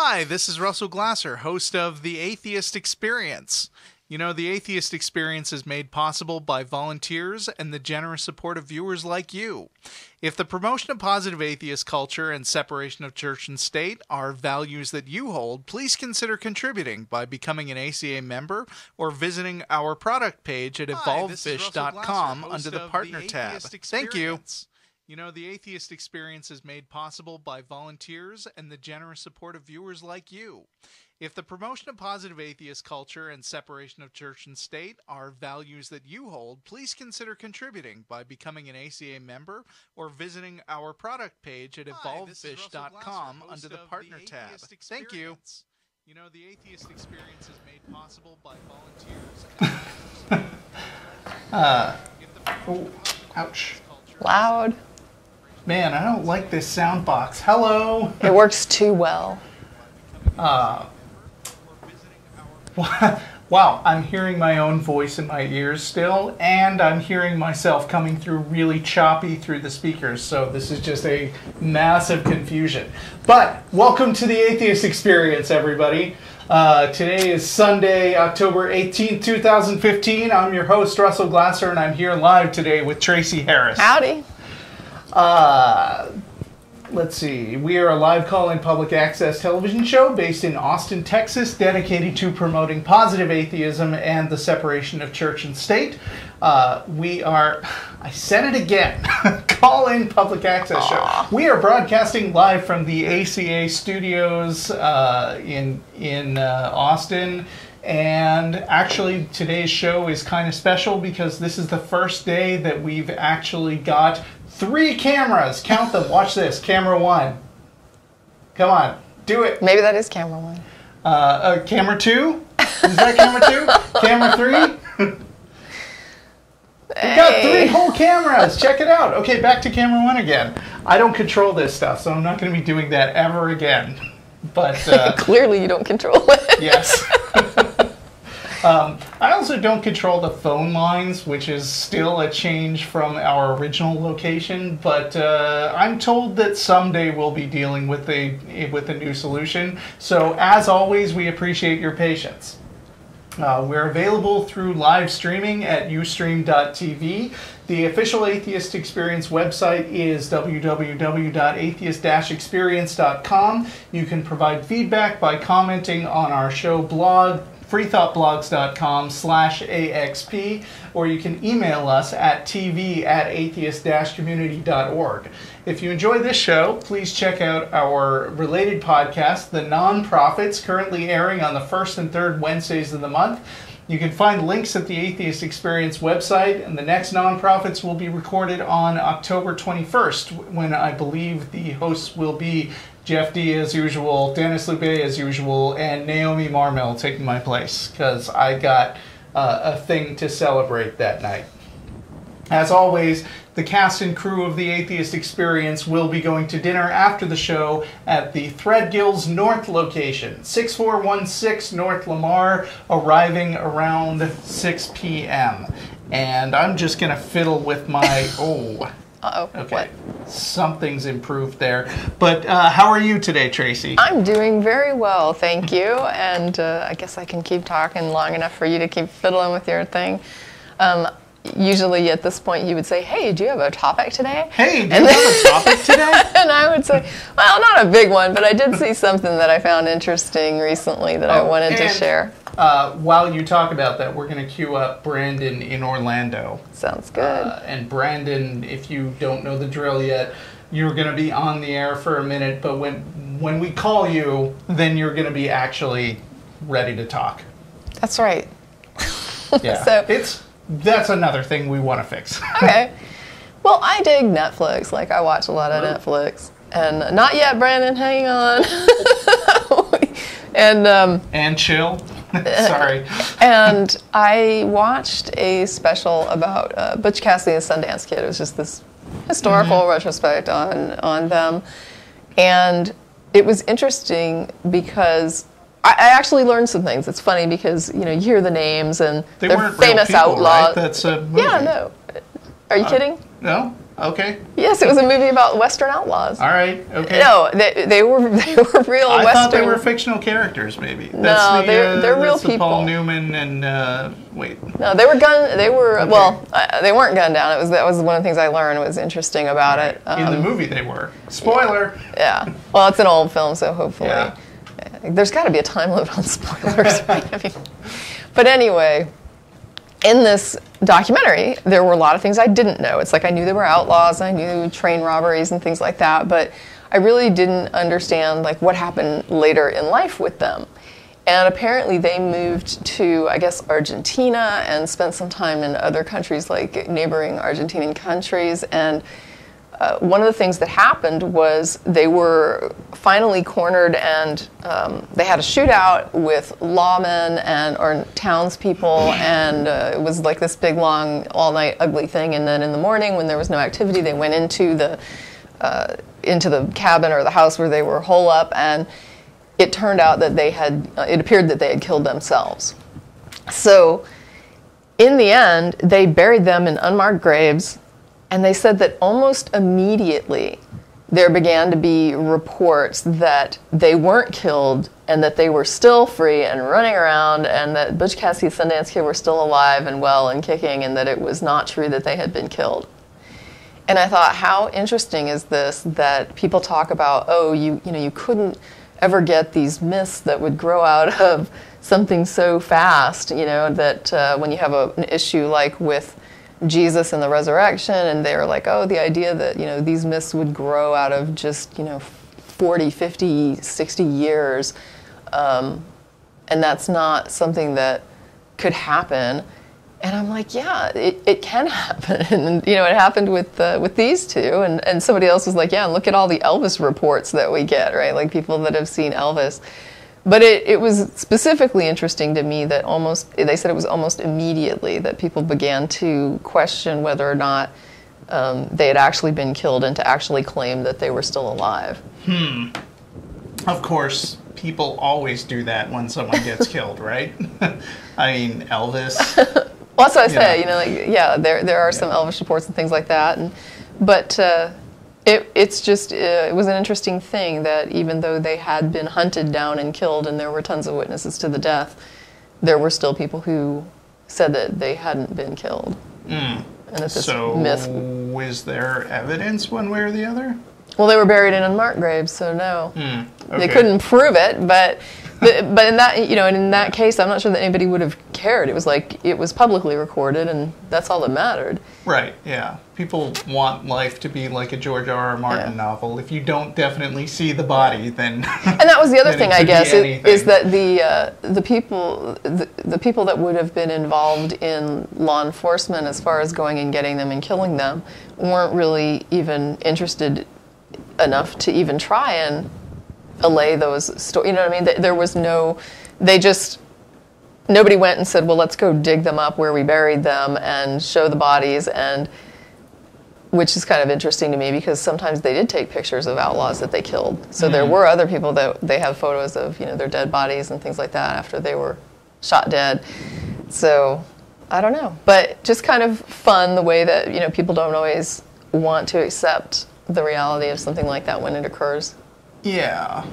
Hi, this is Russell Glasser, host of The Atheist Experience. You know, The Atheist Experience is made possible by volunteers and the generous support of viewers like you. If the promotion of positive atheist culture and separation of church and state are values that you hold, please consider contributing by becoming an ACA member or visiting our product page at Hi, this is Russell evolvefish.com under the partner The tab. Atheist Thank you. Experience. You know, the Atheist Experience is made possible by volunteers and the generous support of viewers like you. If the promotion of positive atheist culture and separation of church and state are values that you hold, please consider contributing by becoming an ACA member or visiting our product page at Hi, this is Russell Glasser, evolvefish.com under the partner The tab. Atheist Thank you. You know, the Atheist Experience is made possible by volunteers and If the promotion of uh, positive ouch. Loud. Man, I don't like this sound box. Hello. It works too well. wow, I'm hearing my own voice in my ears still, and I'm hearing myself coming through really choppy through the speakers. So this is just a massive confusion. But welcome to the Atheist Experience, everybody. Uh, today is Sunday, October 18th, 2015. I'm your host, Russell Glasser, and I'm here live today with Tracie Harris. Howdy. Uh, let's see. We are a live calling public access television show based in Austin, Texas, dedicated to promoting positive atheism and the separation of church and state. Uh, we are, I said it again, call in public access show. We are broadcasting live from the ACA studios uh, in, in uh, Austin. And actually, today's show is kind of special because this is the first day that we've actually got three cameras. Count them. Watch this. Camera one. Come on. Do it. Maybe that is camera one. Uh, uh, camera two? Is that camera two? camera three? We've got three whole cameras. Check it out. Okay, back to camera one again. I don't control this stuff, so I'm not going to be doing that ever again. But uh, Clearly, you don't control it. Yes. um, I also don't control the phone lines, which is still a change from our original location. But uh, I'm told that someday we'll be dealing with a with a new solution. So as always, we appreciate your patience. Uh, we're available through live streaming at ustream.tv. The official Atheist Experience website is www.atheist-experience.com. You can provide feedback by commenting on our show blog, freethoughtblogs.com slash axp, or you can email us at tv at atheist-community.org. If you enjoy this show, please check out our related podcast, The Non-Prophets, currently airing on the first and third Wednesdays of the month. You can find links at the Atheist Experience website, and the next Non-Prophets will be recorded on October 21st, when I believe the hosts will be Jeff Dee as usual, Denis Loubet as usual, and Naomi Marmel taking my place, because I got uh, a thing to celebrate that night. As always, the cast and crew of the Atheist Experience will be going to dinner after the show at the Threadgills North location, 6416 North Lamar, arriving around 6 p.m. And I'm just going to fiddle with my. Oh, Uh oh. okay. Something's improved there. But uh, how are you today, Tracie? I'm doing very well, thank you. And uh, I guess I can keep talking long enough for you to keep fiddling with your thing. Um, usually at this point, you would say, Hey, do you have a topic today? Hey, do you have a topic today? And I would say, Well, not a big one, but I did see something that I found interesting recently that I Oh, wanted to share. Uh, while you talk about that, we're going to queue up Brandon in Orlando. Sounds good. Uh, and Brandon, if you don't know the drill yet, you're going to be on the air for a minute, but when when we call you, then you're going to be actually ready to talk. That's right. Yeah, So- it's that's another thing we want to fix. okay. Well, I dig Netflix. Like I watch a lot of Netflix, and not yet, Brandon. Hang on. and um, and chill. Sorry. and I watched a special about uh, Butch Cassidy and Sundance Kid. It was just this historical retrospect on on them, and it was interesting because. I I actually learned some things. It's funny because you know you hear the names and They they're weren't famous people, outlaws. right? That's a movie. Yeah, no. Are you kidding? No. Okay. Yes, it was a movie about Western outlaws. All right. Okay. No, they, they were they were real I Western. thought they were fictional characters, maybe. No, they're- they're real that's the Paul. Newman and uh, wait. No, they were gun. They were Okay. well. Uh, they weren't gunned down. It was that was one of the things I learned was interesting about it. In the Um, movie, they were. Spoiler. yeah. Well, it's an old film, so hopefully Yeah. there's got to be a time limit on spoilers. right? I mean, but anyway, in this documentary, there were a lot of things I didn't know. It's like I knew they were outlaws, I knew train robberies and things like that, but I really didn't understand like what happened later in life with them. And apparently they moved to, I guess, Argentina and spent some time in other countries like neighboring Argentinian countries. And uh, one of the things that happened was they were finally cornered and um, they had a shootout with lawmen and or townspeople and uh, it was like this big long all night ugly thing. And then in the morning when there was no activity they went into the uh, into the cabin or the house where they were hole up and it turned out that they had uh, it appeared that they had killed themselves. So in the end, they buried them in unmarked graves, and they said that almost immediately there began to be reports that they weren't killed and that they were still free and running around, and that Butch Cassidy and Sundance Kid were still alive and well and kicking, and that it was not true that they had been killed. And I thought, how interesting is this that people talk about, oh, you, you know, you couldn't ever get these myths that would grow out of something so fast, you know, that uh, when you have a, an issue like with Jesus and the resurrection, and they're like, oh, the idea that, you know, these myths would grow out of just, you know, 40, 50, 60 years, um, and that's not something that could happen. And I'm like, yeah, it, it can happen. And, you know, it happened with, uh, with these two. And, and somebody else was like, yeah, look at all the Elvis reports that we get, right? Like people that have seen Elvis. But it, it was specifically interesting to me that almost, they said it was almost immediately that people began to question whether or not um, they had actually been killed and to actually claim that they were still alive. Hmm. Of course, people always do that when someone gets killed, right? I mean, Elvis. Well, that's what I say. Yeah. You know, like yeah, there there are some Elvis reports and things like that, and but uh, it it's just uh, it was an interesting thing that even though they had been hunted down and killed, and there were tons of witnesses to the death, there were still people who said that they hadn't been killed, and that this So, myth. is there evidence one way or the other? Well, they were buried in unmarked graves, so no, they Hmm, Okay. couldn't prove it, but. But but in that you know, and in that case, I'm not sure that anybody would have cared. It was like it was publicly recorded, and that's all that mattered. Right, yeah. People want life to be like a George R. R. Martin Yeah. novel. If you don't definitely see the body, then. And that was the other thing, I guess, is that the uh, the people the, the people that would have been involved in law enforcement, as far as going and getting them and killing them, weren't really even interested enough to even try and allay those stories. You know what I mean? There was no, they just nobody went and said, well, let's go dig them up where we buried them and show the bodies and. Which is kind of interesting to me because sometimes they did take pictures of outlaws that they killed. So there mm. were other people that they have photos of, you know, their dead bodies and things like that after they were shot dead. So I don't know, but just kind of fun the way that you know people don't always want to accept the reality of something like that when it occurs. Yeah.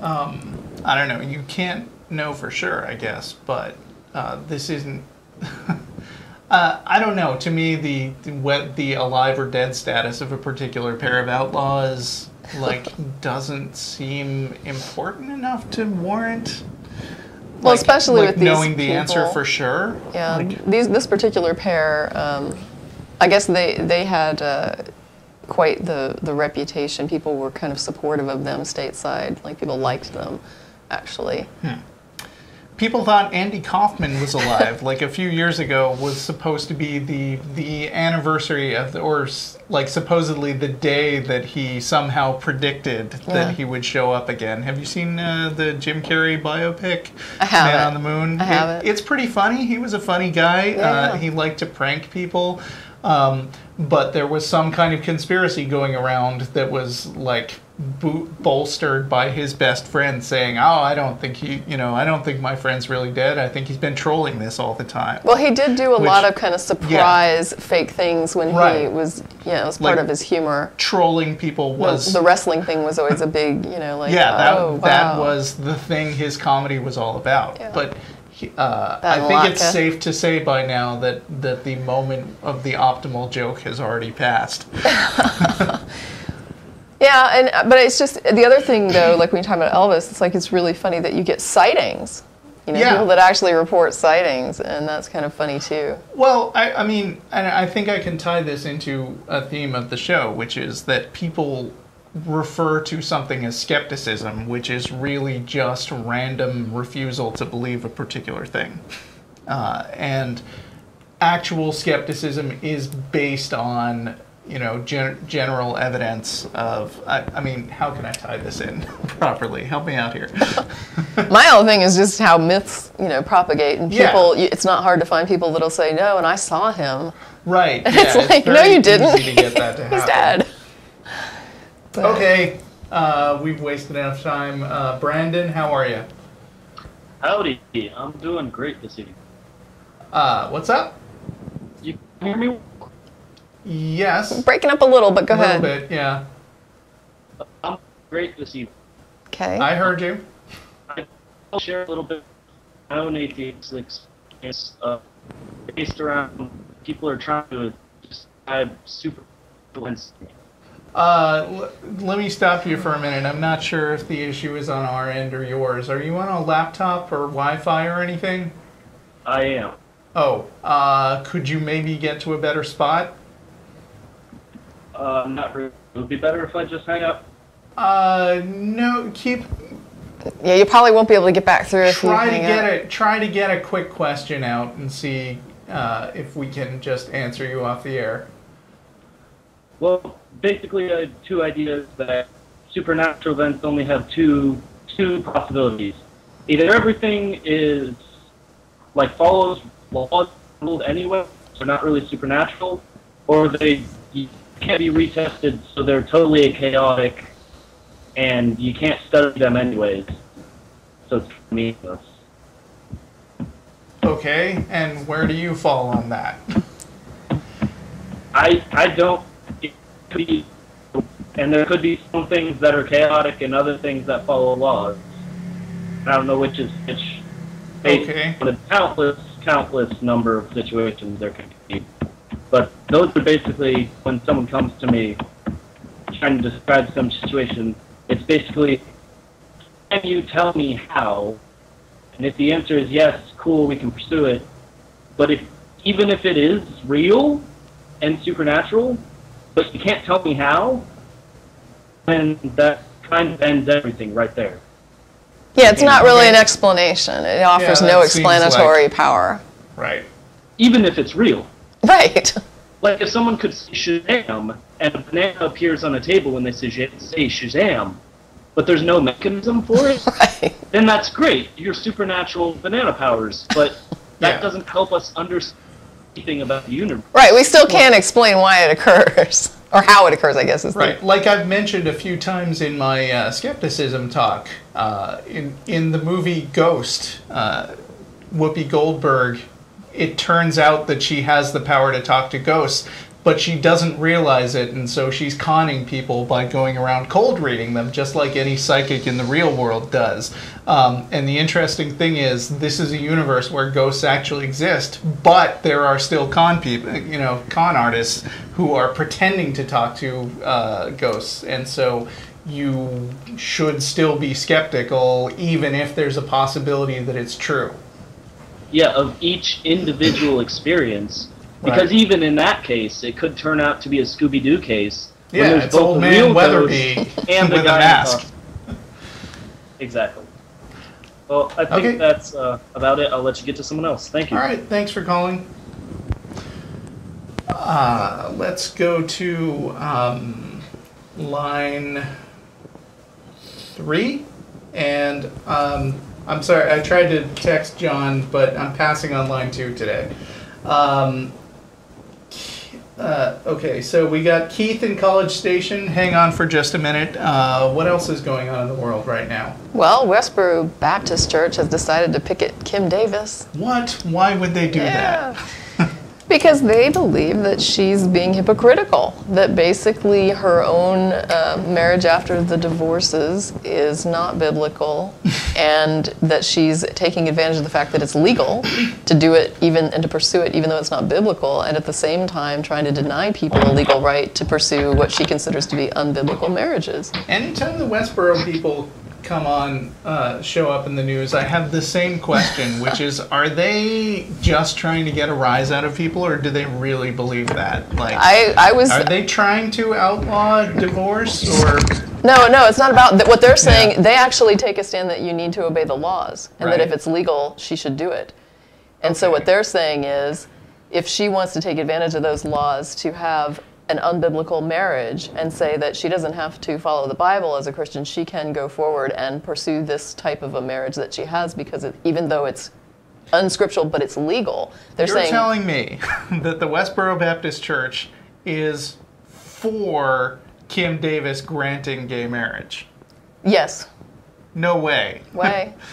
Um, I don't know. You can't know for sure, I guess, but uh, this isn't. uh, I don't know. To me, the the, what, the alive or dead status of a particular pair of outlaws like doesn't seem important enough to warrant. Well, like- especially like with knowing the answer for sure. Yeah, Like, these this particular pair, um, I guess they they had uh, quite the the reputation. People were kind of supportive of them stateside. Like people liked them, actually. people thought Andy Kaufman was alive. like a few years ago was supposed to be the the anniversary of the, or like supposedly the day that he somehow predicted Yeah. that he would show up again. Have you seen uh, the Jim Carrey biopic? I haven't. Man on the Moon. I haven't. it's pretty funny. He was a funny guy. Uh, he liked to prank people. Um, but there was some kind of conspiracy going around that was like bo- bolstered by his best friend saying, "Oh, I don't think he, you know, I don't think my friend's really dead. I think he's been trolling this all the time." Well, he did do a Which- lot of kind of surprise fake things when he was, you know, it was part Like- of his humor. Trolling people was the wrestling thing was always a big, you know, like yeah, that oh, that wow. was the thing his comedy was all about. Yeah. But uh, I think it's safe to say by now that that the moment of the optimal joke has already passed. Yeah, and uh, but it's just the other thing though, like when you talk about Elvis, it's like it's really funny that you get sightings. You know, Yeah. people that actually report sightings, and that's kind of funny too. Well, I, I mean, and I think I can tie this into a theme of the show, which is that people refer to something as skepticism, which is really just random refusal to believe a particular thing. Uh, and actual skepticism is based on, you know, gen- general evidence of. I, I mean, how can I tie this in properly? Help me out here. My whole thing is just how myths, you know, propagate, and Yeah. people. you- It's not hard to find people that'll say no, and I saw him. Right. Yeah, It's like, no, you didn't. Easy to get that to. He's dead. But- Okay, uh, we've wasted enough time. Uh, Brandon, how are you? Howdy, I'm doing great this evening. Uh, what's up? You hear me? Yes, Breaking up a little, but go a little ahead. bit. Yeah, I'm great this evening. Okay. I heard you. I'll share a little bit of my own atheistic experience uh, based around people are trying to describe super Uh, l- let me stop you for a minute. I'm not sure if the issue is on our end or yours. Are you on a laptop or Wi-Fi or anything? I am. Oh, uh, could you maybe get to a better spot? Uh, not really. It would be better if I just hang up. Uh, no. Keep yeah, you probably won't be able to get back through if you try to hang get up. a try to get a quick question out and see uh, if we can just answer you off the air. Well, basically, I had two ideas that supernatural events only have two two possibilities. Either everything is like follows laws ruled anyway, so not really supernatural, or they can't be retested, so they're totally chaotic, and you can't study them anyways. So it's meaningless. Okay, and where do you fall on that? I I don't. Be, and there could be some things that are chaotic and other things that follow laws. I don't know which is which. Okay. on the countless, countless number of situations there could be, but those are basically when someone comes to me trying to describe some situation. It's basically, can you tell me how? And if the answer is yes, cool, we can pursue it. But if even if it is real and supernatural, but you can't tell me how, then that kind of ends everything right there. Yeah, it's not really an explanation. It offers that no seems explanatory power. Right. Even if it's real. Right. Like if someone could say Shazam and a banana appears on a table when they say say Shazam, but there's no mechanism for it, right. then that's great. Your supernatural banana powers, but that Yeah. doesn't help us understand anything about the universe. Right. We still can't explain why it occurs or how it occurs. I guess is the- Right. Like I've mentioned a few times in my uh, skepticism talk, uh, in in the movie Ghost, uh, Whoopi Goldberg, it turns out that she has the power to talk to ghosts, but she doesn't realize it, and so she's conning people by going around cold reading them, just like any psychic in the real world does. Um, and the interesting thing is, this is a universe where ghosts actually exist, but there are still con people, you know, con artists who are pretending to talk to uh, ghosts, and so you should still be skeptical, even if there's a possibility that it's true. yeah, of each individual experience. Because Right. even in that case, it could turn out to be a Scooby Doo case. when Yeah, there's it's both old a man Weatherby and with the a guy in mask. Exactly. Well, I think Okay. that's uh, about it. I'll let you get to someone else. Thank you. All right, thanks for calling. Uh, let's go to um, line three. And um, I'm sorry, I tried to text John, but I'm passing on line two today. Um, Uh, okay, so we got Keith in College Station. Hang on for just a minute. Uh, what else is going on in the world right now? Well, Westboro Baptist Church has decided to picket Kim Davis. What? Why would they do that? Because they believe that she's being hypocritical, that basically her own uh, marriage after the divorces is not biblical, and that she's taking advantage of the fact that it's legal to do it even and to pursue it even though it's not biblical, and at the same time trying to deny people a legal right to pursue what she considers to be unbiblical marriages. Anytime the Westboro people come on, uh, show up in the news, I have the same question, which is: Are they just trying to get a rise out of people, or do they really believe that? Like, I, I was are they trying to outlaw divorce, or No, no, it's not about th- what they're saying. Yeah. They actually take a stand that you need to obey the laws, and that if it's legal, she should do it. And so what they're saying is, if she wants to take advantage of those laws to have an unbiblical marriage and say that she doesn't have to follow the Bible as a Christian, she can go forward and pursue this type of a marriage that she has because it, even though it's unscriptural but it's legal, they're you're saying telling me that the Westboro Baptist Church is for Kim Davis granting gay marriage? yes, No way. way.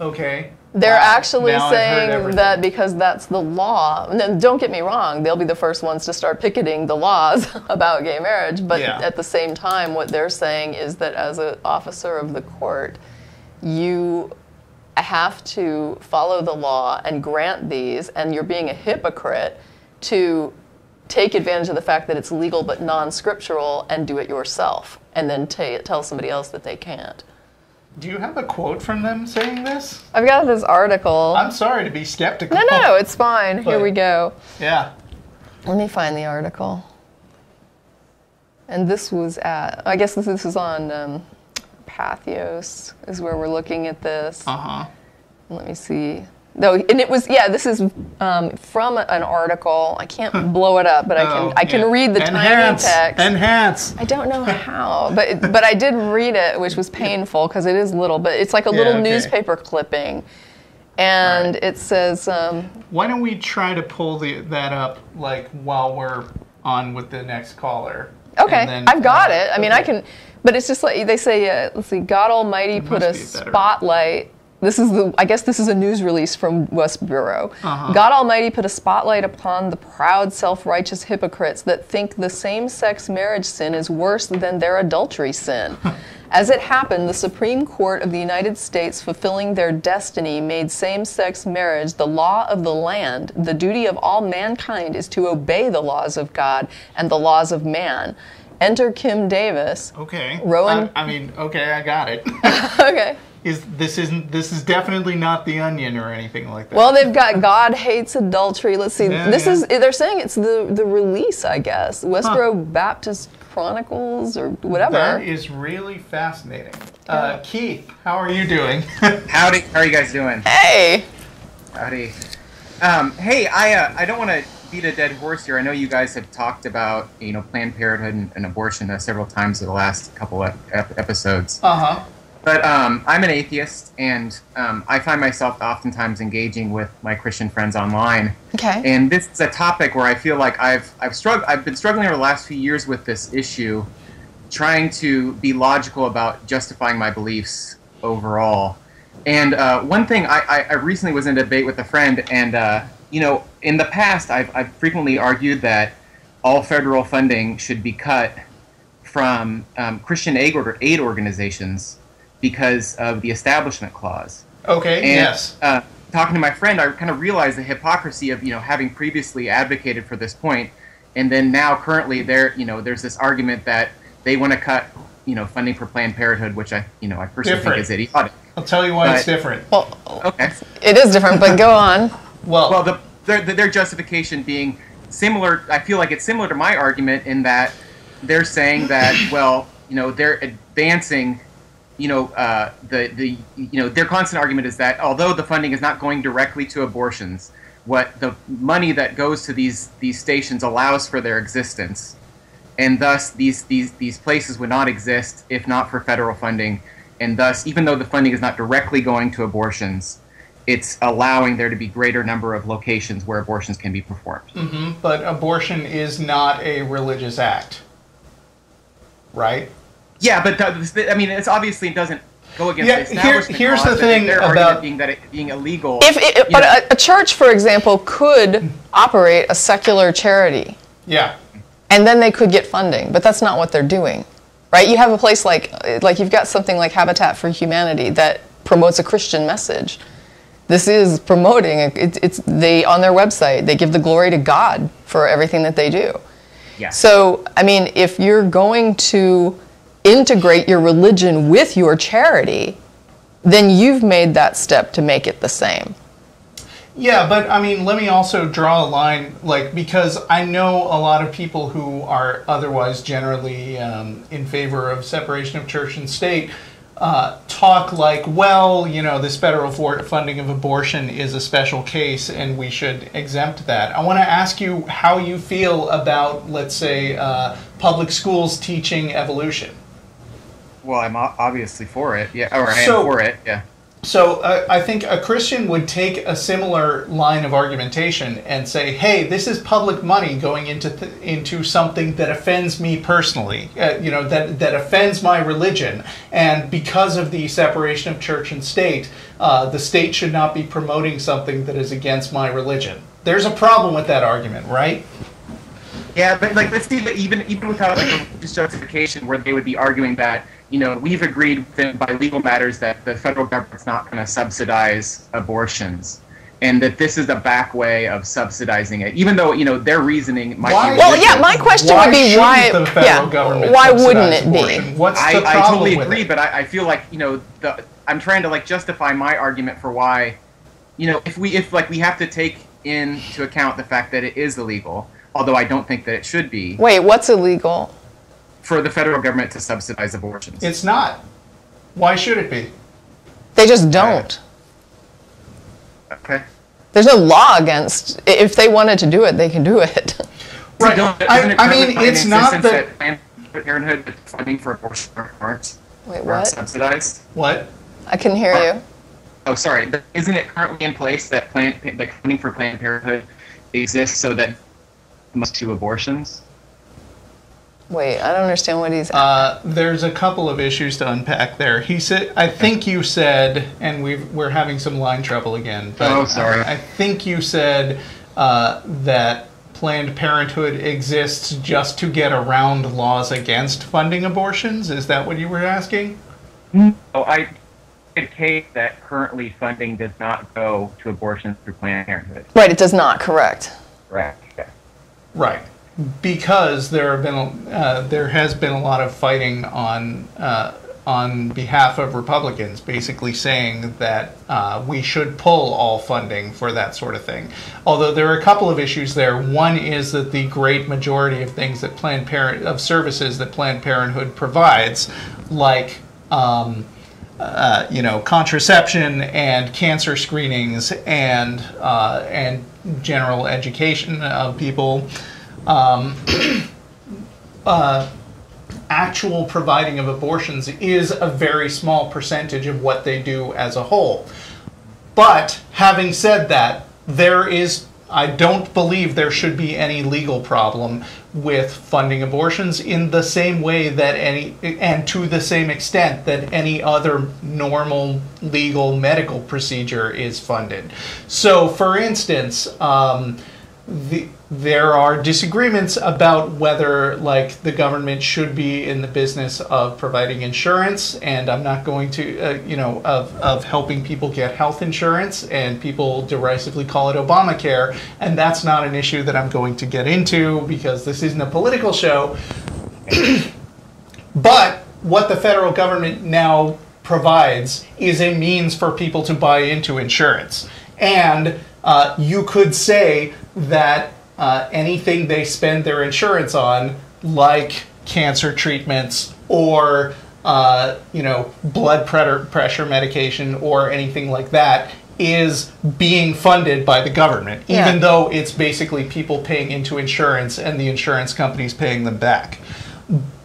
Okay. They're Wow. actually Now saying that because that's the law. And then don't get me wrong, they'll be the first ones to start picketing the laws about gay marriage. But Yeah. at the same time, what they're saying is that as an officer of the court, you have to follow the law and grant these, and you're being a hypocrite to take advantage of the fact that it's legal but non scriptural and do it yourself, and then ta tell somebody else that they can't. Do you have a quote from them saying this? I've got this article. I'm sorry to be skeptical. No, no, it's fine. Here we go. Yeah. Let me find the article. And this was at, I guess this, this is on um, Patheos, is where we're looking at this. Uh huh. Let me see. No, and it was, yeah, this is um, from an article. I can't blow it up, but I can, I can read the Oh, Enhance. tiny text. Enhance. I don't know how, but but I did read it, which was painful because it is little, but it's like a Yeah, little okay. newspaper clipping, and Alright. it says, um, Why don't we try to pull the, that up like while we're on with the next caller? Okay, And then- I've got uh, it. I mean, I can, but it's just like they say. Uh, let's see. God Almighty put a spotlight. This is the. I guess this is a news release from Westboro. Uh-huh. God Almighty put a spotlight upon the proud, self-righteous hypocrites that think the same-sex marriage sin is worse than their adultery sin. As it happened, the Supreme Court of the United States, fulfilling their destiny, made same sex marriage the law of the land. The duty of all mankind is to obey the laws of God and the laws of man. Enter Kim Davis. Okay. Rowan- I, I mean, okay, I got it. okay. Is this isn't this is definitely not the onion or anything like that? Well, they've got God hates adultery. Let's see. Yeah, this yeah. is they're saying it's the the release, I guess. Westboro Baptist Chronicles or whatever. that is really fascinating. Uh, Keith, how are you doing? Howdy, how are you guys doing? hey. Howdy. Um, hey, I uh, I don't want to beat a dead horse here. I know you guys have talked about you know Planned Parenthood and, and abortion uh, several times in the last couple of ep- episodes. uh huh. But um, I'm an atheist, and um, I find myself oftentimes engaging with my Christian friends online. Okay. And this is a topic where I feel like I've I've strugg- I've been struggling over the last few years with this issue, trying to be logical about justifying my beliefs overall. And uh, one thing I, I, I recently was in a debate with a friend, and uh, you know, in the past I've, I've frequently argued that all federal funding should be cut from um, Christian aid, or, aid organizations because of the Establishment Clause. Okay. And yes. uh, talking to my friend, I kind of realized the hypocrisy of you know having previously advocated for this point, and then now currently there you know there's this argument that they want to cut you know funding for Planned Parenthood, which I you know I personally Different. think is idiotic. I'll tell you why it's different. Well, Okay. it is different, but go on. Well, Well, the, their, their justification being similar, I feel like it's similar to my argument in that they're saying that, well, you know, they're advancing, you know, uh, the, the, you know, their constant argument is that although the funding is not going directly to abortions, what the money that goes to these, these stations allows for their existence. And thus, these, these, these places would not exist if not for federal funding. And thus, even though the funding is not directly going to abortions, it's allowing there to be greater number of locations where abortions can be performed. Mm-hmm, But abortion is not a religious act, right? Yeah, but th- th- I mean, it's obviously it doesn't go against Yeah, the here- here's clause, the thing their about- argument being that it being illegal. If, it, you but a, a church, for example, could operate a secular charity, Yeah. and then they could get funding. But that's not what they're doing, right? You have a place like like you've got something like Habitat for Humanity that promotes a Christian message. This is promoting it, it's they on their website they give the glory to God for everything that they do. yeah. So, I mean, if you're going to integrate your religion with your charity, then you've made that step to make it the same. Yeah, but I mean, let me also draw a line, like, because I know a lot of people who are otherwise generally um, in favor of separation of church and state uh, talk like, well, you know, this federal funding of abortion is a special case and we should exempt that. I want to ask you how you feel about, let's say, uh, public schools teaching evolution. Well, I'm obviously for it. Yeah, or I So- am for it. Yeah. So uh, I think a Christian would take a similar line of argumentation and say, "Hey, this is public money going into th- into something that offends me personally. Uh, you know that that offends my religion, and because of the separation of church and state, uh, the state should not be promoting something that is against my religion." There's a problem with that argument, right? Yeah, but like let's see, even even without like a religious justification, where they would be arguing that you know we've agreed with by legal matters that the federal government's not going to subsidize abortions, and that this is a back way of subsidizing it, even though you know their reasoning might Why- be. Well, yeah, my question Why would be why, the federal yeah, government why wouldn't subsidize it be? What's I, the I problem totally with agree, it? but I, I feel like you know the I'm trying to like justify my argument for why, you know, if we if like we have to take into account the fact that it is illegal, although I don't think that it should be Wait, what's illegal? For the federal government to subsidize abortions. It's not. Why should it be? They just don't. okay. There's no law against. If they wanted to do it, they can do it. Right. I- I mean, it's not existence that- Planned Parenthood funding for abortion aren't, Wait, aren't what? subsidized. What? I can hear you. Oh, sorry. Isn't it currently in place that Planned that funding for Planned Parenthood exists so that must to abortions? Wait, I don't understand what he's. Uh, there's a couple of issues to unpack there. He said, I think you said, and we've, we're having some line trouble again. But Oh, sorry. I, I think you said uh, that Planned Parenthood exists just to get around laws against funding abortions. Is that what you were asking? Oh, I a case that currently funding does not go to abortions through Planned Parenthood. right, it does not. Correct. Correct. Right. Because there have been uh, there has been a lot of fighting on uh, on behalf of Republicans, basically saying that uh, we should pull all funding for that sort of thing. Although there are a couple of issues there. One is that the great majority of things that Planned Parent of services that Planned Parenthood provides, like um, uh, you know, contraception and cancer screenings and uh, and general education of people. Um, uh, actual providing of abortions is a very small percentage of what they do as a whole. But having said that, there is, I don't believe there should be any legal problem with funding abortions in the same way that any, and to the same extent that any other normal legal medical procedure is funded. So, for instance, um, the, there are disagreements about whether like the government should be in the business of providing insurance and i'm not going to uh, you know of, of helping people get health insurance and people derisively call it obamacare and that's not an issue that i'm going to get into because this isn't a political show but what the federal government now provides is a means for people to buy into insurance. And uh, you could say that uh, anything they spend their insurance on, like cancer treatments or uh, you know blood pressure pressure medication or anything like that, is being funded by the government, Yeah. even though it's basically people paying into insurance and the insurance companies paying them back.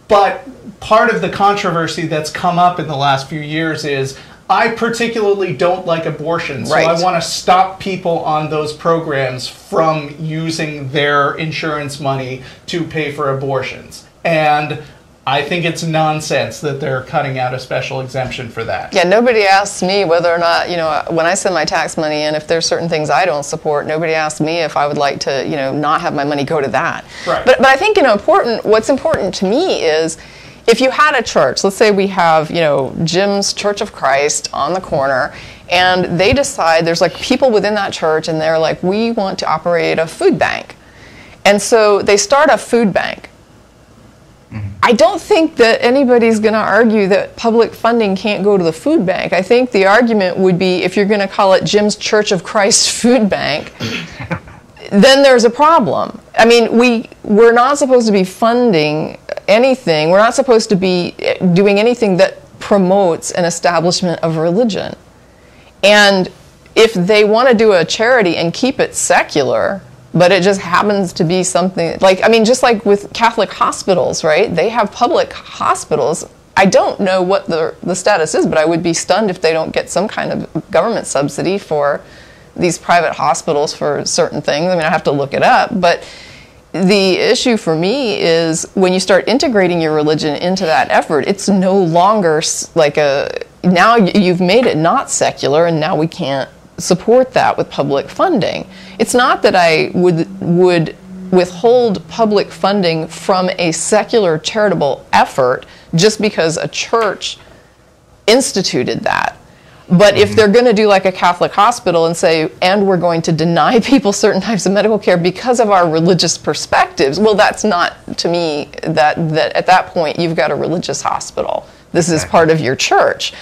But part of the controversy that's come up in the last few years is I particularly don't like abortion, so Right. I want to stop people on those programs from using their insurance money to pay for abortions. And I think it's nonsense that they're cutting out a special exemption for that. Yeah, nobody asks me whether or not, you know, when I send my tax money in, if there's certain things I don't support, nobody asks me if I would like to, you know, not have my money go to that. Right. But, but I think, you know, important, what's important to me is if you had a church, let's say we have, you know, Jim's Church of Christ on the corner, and they decide there's like people within that church, and they're like, we want to operate a food bank. And so they start a food bank. Mm-hmm. I don't think that anybody's going to argue that public funding can't go to the food bank. I think the argument would be if you're going to call it Jim's Church of Christ Food Bank, then there's a problem. I mean, we we're not supposed to be funding anything. We're not supposed to be eh, doing anything that promotes an establishment of religion. And if they want to do a charity and keep it secular, but it just happens to be something like, I mean, just like with Catholic hospitals, right? They have public hospitals. I don't know what the, the status is, but I would be stunned if they don't get some kind of government subsidy for these private hospitals for certain things. I mean, I have to look it up, but the issue for me is when you start integrating your religion into that effort, it's no longer like a now you've made it not secular, and now we can't support that with public funding. It's not that I would would withhold public funding from a secular charitable effort just because a church instituted that. But if mm-hmm. they're going to do like a Catholic hospital and say, and we're going to deny people certain types of medical care because of our religious perspectives, well, that's not to me that that at that point you've got a religious hospital. This is part of your church.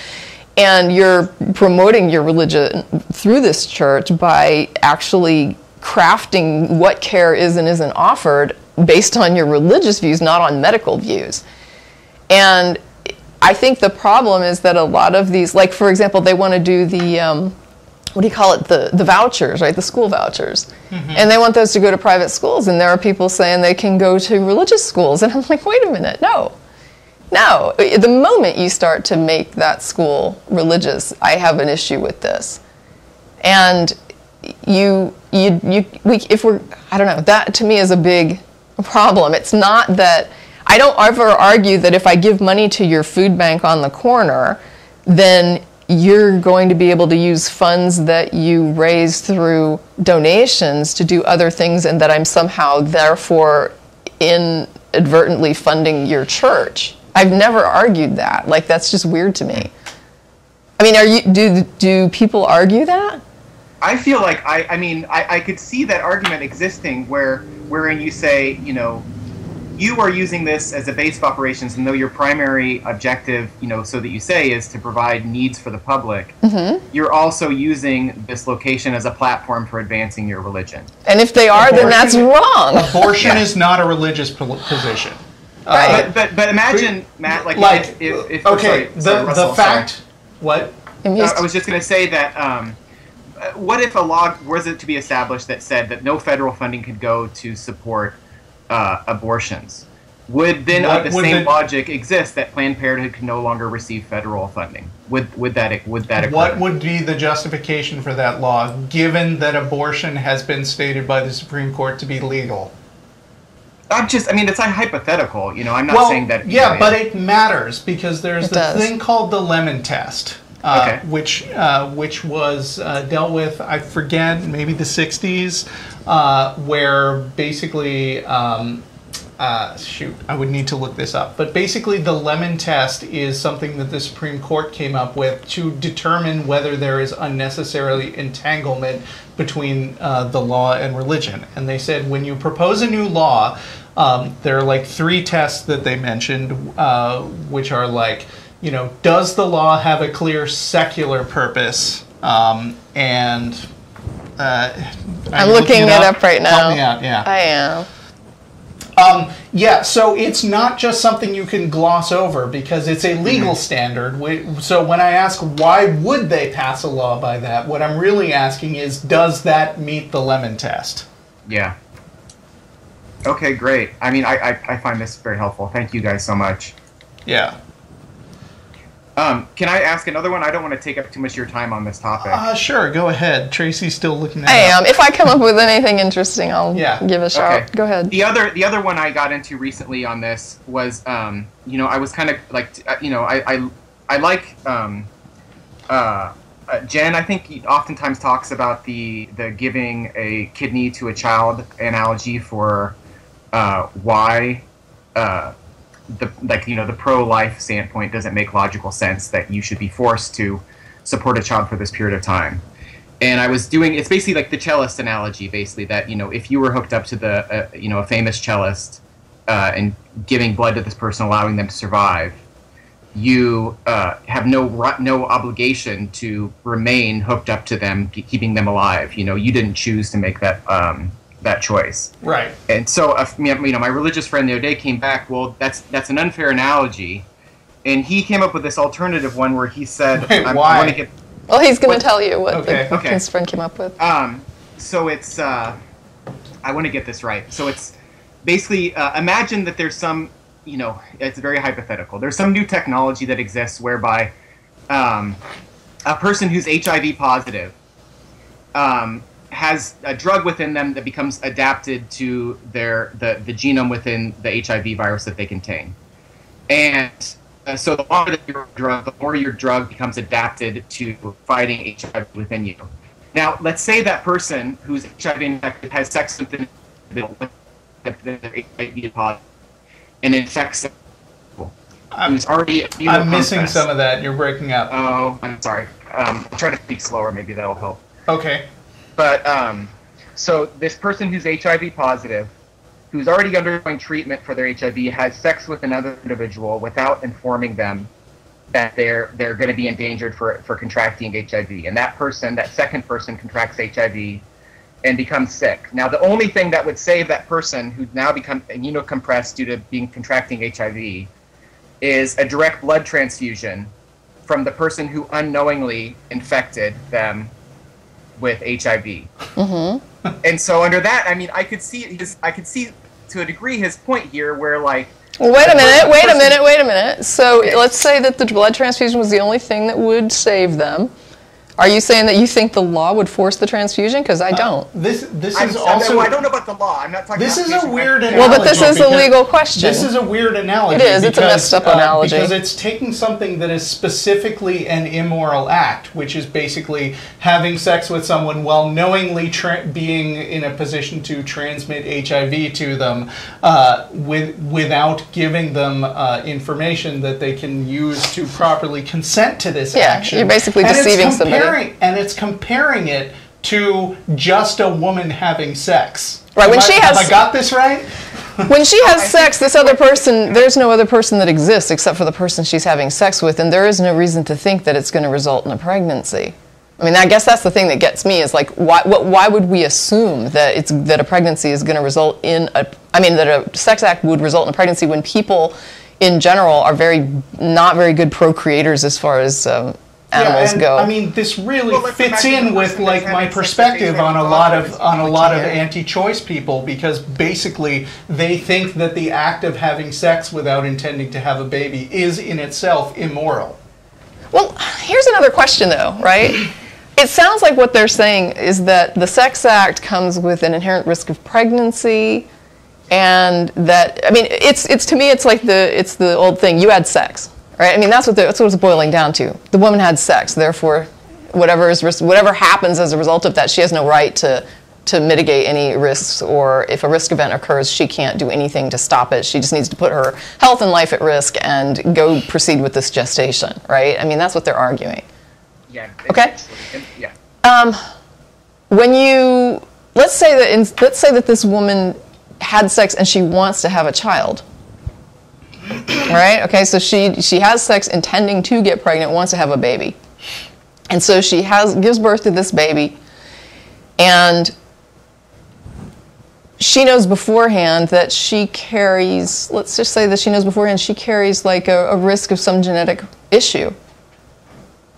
And you're promoting your religion through this church by actually crafting what care is and isn't offered based on your religious views, not on medical views. And I think the problem is that a lot of these, like for example, they want to do the, um, what do you call it, the, the vouchers, right, the school vouchers. And they want those to go to private schools. And there are people saying they can go to religious schools. And I'm like, wait a minute, no. No, the moment you start to make that school religious, I have an issue with this. And you, you, you, we, if we're, I don't know, that to me is a big problem. It's not that, I don't ever argue that if I give money to your food bank on the corner, then you're going to be able to use funds that you raise through donations to do other things and that I'm somehow therefore inadvertently funding your church. I've never argued that. Like that's just weird to me. I mean, are you do do people argue that? I feel like I, I mean, I, I could see that argument existing where, wherein you say, you know, you are using this as a base of operations, and though your primary objective, you know, so that you say is to provide needs for the public, you're also using this location as a platform for advancing your religion. And if they are, then that's wrong. Abortion Yeah. is not a religious position. Right. But, but but imagine Matt, like, like, if, if, if okay, sorry, the, sorry, the Russell, fact, what? I'm sorry. used I was just going to say that. Um, uh, what if a law was it to be established that said that no federal funding could go to support uh, abortions? Would then uh, the would same the- logic exist that Planned Parenthood could no longer receive federal funding? Would would that would that occur? What would be the justification for that law, given that abortion has been stated by the Supreme Court to be legal? I'm just. I mean, it's a hypothetical. You know, I'm not well, saying that. yeah, know, but it matters because there's It the does. thing called the lemon test, uh, Okay. which uh, which was uh, dealt with. I forget, maybe the '60s, uh, where basically. Um, uh, shoot, I would need to look this up. But basically, the lemon test is something that the Supreme Court came up with to determine whether there is unnecessarily entanglement between uh, the law and religion. And they said when you propose a new law, um, there are like three tests that they mentioned, uh, which are like, you know, does the law have a clear secular purpose? Um, and uh, I'm looking it up right now. Help me out, yeah. I am. Um, yeah, so it's not just something you can gloss over because it's a legal standard. So when I ask why would they pass a law by that, what I'm really asking is does that meet the lemon test? Yeah. Okay, great. I mean, I, I, I find this very helpful. Thank you guys so much. Yeah. Um, can I ask another one? I don't want to take up too much of your time on this topic. Uh, sure, go ahead. Tracie's still looking at I am. If I come up with anything interesting, I'll Yeah. give it a shout. Okay. Go ahead. The other the other one I got into recently on this was um, you know I was kind of like uh, you know I I, I like um, uh, uh, Jen I think he oftentimes talks about the the giving a kidney to a child analogy for uh, why uh, the like you know the pro life standpoint doesn't make logical sense that you should be forced to support a child for this period of time and I was doing it's basically like the cellist analogy, basically that you know if you were hooked up to the uh, you know a famous cellist uh, and giving blood to this person, allowing them to survive, you uh, have no no obligation to remain hooked up to them, keeping them alive. You know you didn't choose to make that um, that choice. Right. And so, uh, you know, my religious friend the other day came back. Well, that's that's an unfair analogy, and he came up with this alternative one where he said, Wait, I'm, why? I want to get Well, he's going to tell you what, Okay. the, what Okay. his friend came up with. Um, so it's uh, I want to get this right. So it's basically uh, imagine that there's some, you know, it's very hypothetical. There's some new technology that exists whereby um, a person who's HIV positive um, has a drug within them that becomes adapted to their the, the genome within the HIV virus that they contain, and uh, so the longer that your drug, the more your drug becomes adapted to fighting HIV within you. Now, let's say that person who's HIV infected has sex with an individual with their HIV positive and infects them I'm, who's already I'm missing some of that. You're breaking up. Oh, I'm sorry. Um, I'll try to speak slower. Maybe that'll help. Okay. But um, so this person who's HIV positive, who's already undergoing treatment for their HIV, has sex with another individual without informing them that they're they're going to be endangered for for contracting HIV, and that person, that second person, contracts HIV and becomes sick. Now, the only thing that would save that person who's now become immunocompressed due to being contracting HIV is a direct blood transfusion from the person who unknowingly infected them with HIV. Mm-hmm. And so under that, I mean, I could see his, I could see to a degree his point here, where like, Well, wait a minute, person- wait a minute, wait a minute. So Okay. let's say that the blood transfusion was the only thing that would save them. Are you saying that you think the law would force the transfusion? Because I don't. This this I'm, is I'm- also I don't know about the law. I'm not talking. This about is a weird analogy. Well, but this is a legal question. This is a weird analogy. It is, it's a messed up uh, analogy. because it's taking something that is specifically an immoral act, which is basically having sex with someone while knowingly tra- being in a position to transmit HIV to them, uh, with without giving them uh, information that they can use to properly consent to this Yeah, action. you're basically And deceiving somebody. Comparing- And it's comparing it to just a woman having sex. Right, when Have she I- has- have I got this right? When she has sex, this other person, there's no other person that exists except for the person she's having sex with, and there is no reason to think that it's going to result in a pregnancy. I mean, I guess that's the thing that gets me is like, why, what, why would we assume that it's that a pregnancy is going to result in a? I mean, that a sex act would result in a pregnancy when people, in general, are very not very good procreators as far as um, animals and, go. I mean, this really Well, fits in with like my having sex with perspective on a lot of on a lot of anti-choice people because basically they think that the act of having sex without intending to have a baby is in itself immoral. Well, here's another question, though, right? It sounds like what they're saying is that the Sex Act comes with an inherent risk of pregnancy, and that I mean, it's it's to me, it's like the it's the old thing: you had sex, right? I mean, that's what the, that's what it's boiling down to. The woman had sex, therefore, whatever is whatever happens as a result of that, she has no right to to mitigate any risks, or if a risk event occurs, she can't do anything to stop it. She just needs to put her health and life at risk and go proceed with this gestation, right? I mean, that's what they're arguing. Yeah. Okay. Yeah. Um, when you let's say that in, let's say that this woman had sex and she wants to have a child. Right? Okay, so she she has sex intending to get pregnant, wants to have a baby. And so she has gives birth to this baby and she knows beforehand that she carries let's just say that she knows beforehand she carries like a, a risk of some genetic issue.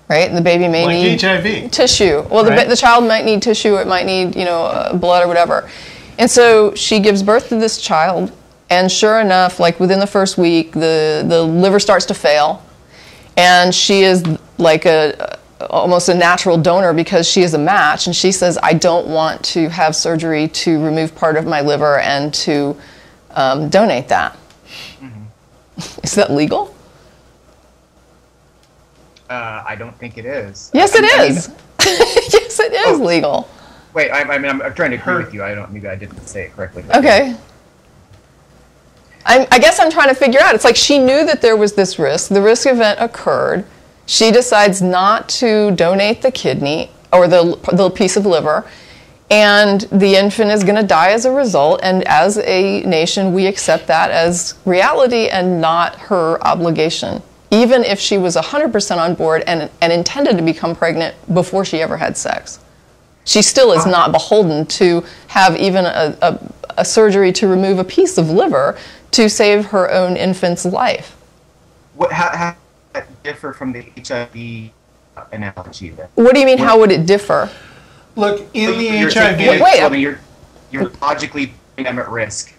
Right? And the baby may Like need HIV. tissue. Well, the, Right. the child might need tissue. It might need, you know, uh, blood or whatever. And so she gives birth to this child, and sure enough, like within the first week, the, the liver starts to fail. and she is like a almost a natural donor because she is a match and she says i don't want to have surgery to remove part of my liver and to um, donate that is that legal Uh, I don't think it is. yes I- it I mean- is yes it is Oh. legal wait, I, I mean, I'm, I'm trying to agree with you. I don't. Maybe I didn't say it correctly. Okay. I, I guess I'm trying to figure out. It's like she knew that there was this risk. The risk event occurred. She decides not to donate the kidney or the, the piece of liver, and the infant is going to die as a result. And as a nation, we accept that as reality and not her obligation, even if she was 100% on board and, and intended to become pregnant before she ever had sex she still is not beholden to have even a, a, a surgery to remove a piece of liver to save her own infant's life. What, how, how does that differ from the HIV analogy? Then? What do you mean, how would it differ? Look, in the You're HIV. taking- Wait, I I- mean, you're, you're logically putting them at risk.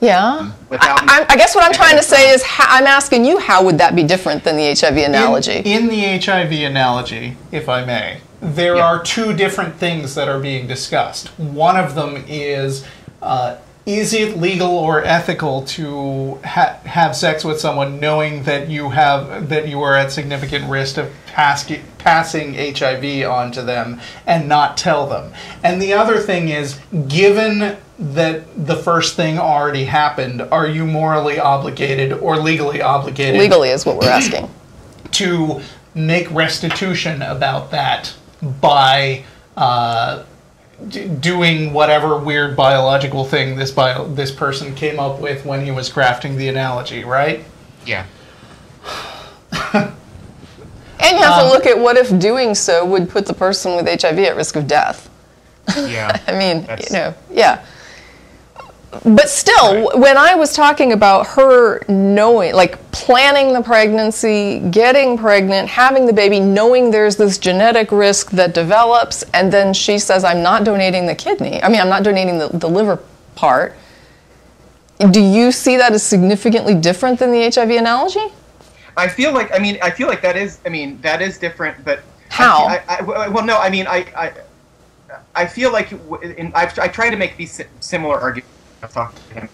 Yeah. I, I, I guess what I'm trying to say is, how, I'm asking you, how would that be different than the HIV analogy? In, in the HIV analogy, if I may, there Yeah. are two different things that are being discussed. One of them is uh, is it legal or ethical to ha- have sex with someone knowing that you have that you are at significant risk of pass- passing HIV on to them and not tell them? And the other thing is, given that the first thing already happened, are you morally obligated or legally obligated Legally is what we're asking. to make restitution about that by uh, d- doing whatever weird biological thing this bio- this person came up with when he was crafting the analogy, right? Yeah. And you have to um, look at what if doing so would put the person with HIV at risk of death. Yeah. I mean, you know, yeah. But still, when I was talking about her knowing, like planning the pregnancy, getting pregnant, having the baby, knowing there's this genetic risk that develops, and then she says, I'm not donating the kidney. I mean, I'm not donating the, the liver part. Do you see that as significantly different than the HIV analogy? I feel like I mean I feel like that is I mean that is different, but How? I, I, I- well, no, I mean I I, I feel like in, I've, I try to make these similar arguments. I've talked to him,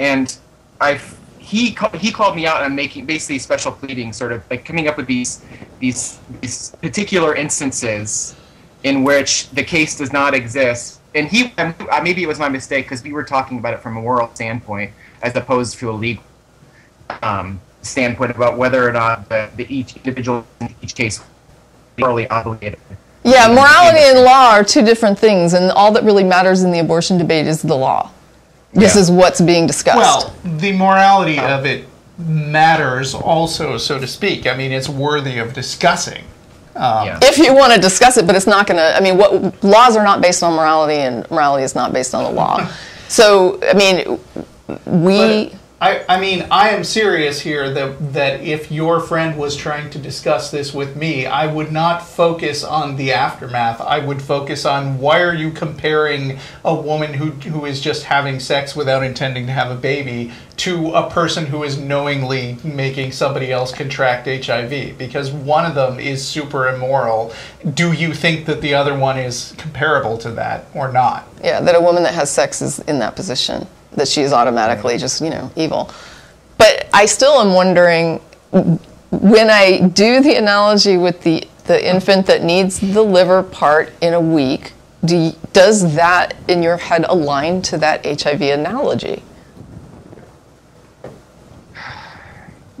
and I he ca- he called me out on making basically special pleading, sort of like coming up with these these these particular instances in which the case does not exist. And he uh, maybe it was my mistake because we were talking about it from a moral standpoint as opposed to a legal um, standpoint about whether or not the, the each individual in each case morally obligated. Yeah, morality and law are two different things, and all that really matters in the abortion debate is the law. This Yeah. is what's being discussed. Well, the morality of it matters also, so to speak. I mean, it's worthy of discussing. Um, yeah. if you want to discuss it, but it's not going to. I mean, what laws are not based on morality, and morality is not based on the law. so, I mean, we. I, I mean, I am serious here that that if your friend was trying to discuss this with me, I would not focus on the aftermath. I would focus on why are you comparing a woman who who is just having sex without intending to have a baby to a person who is knowingly making somebody else contract HIV because one of them is super immoral. Do you think that the other one is comparable to that or not? Yeah, that a woman that has sex is in that position, that she is automatically just, you know, evil. But I still am wondering when I do the analogy with the, the infant that needs the liver part in a week, do you, does that in your head align to that HIV analogy?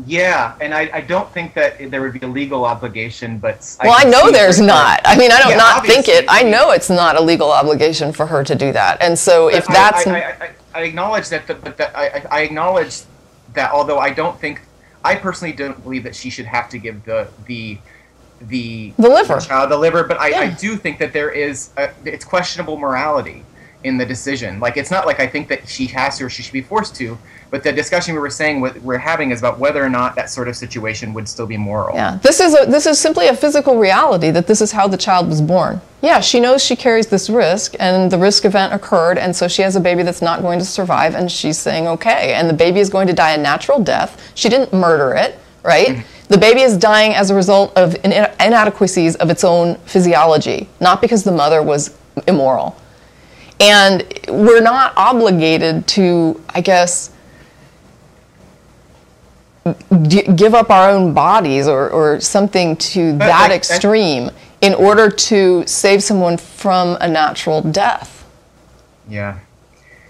Yeah, and I, I don't think that there would be a legal obligation, but Well, I can know there's not. I mean, I don't Yeah, not think it. I know it's not a legal obligation for her to do that. And so if I- that's I, I, acknowledge that, the, but that I, I acknowledge that. Although I don't think, I personally don't believe that she should have to give the the the The liver. child the liver. But I, I do think that there is a, it's questionable morality in the decision. Like it's not like I think that she has to or she should be forced to. But the discussion we were saying what we're having is about whether or not that sort of situation would still be moral. Yeah, this is a, this is simply a physical reality that this is how the child was born. Yeah, she knows she carries this risk, and the risk event occurred, and so she has a baby that's not going to survive, and she's saying okay, and the baby is going to die a natural death. She didn't murder it, right? Mm-hmm. The baby is dying as a result of in- inadequacies of its own physiology, not because the mother was immoral. And we're not obligated to, I guess, give up our own bodies or, or something to that extreme in order to save someone from a natural death. Yeah,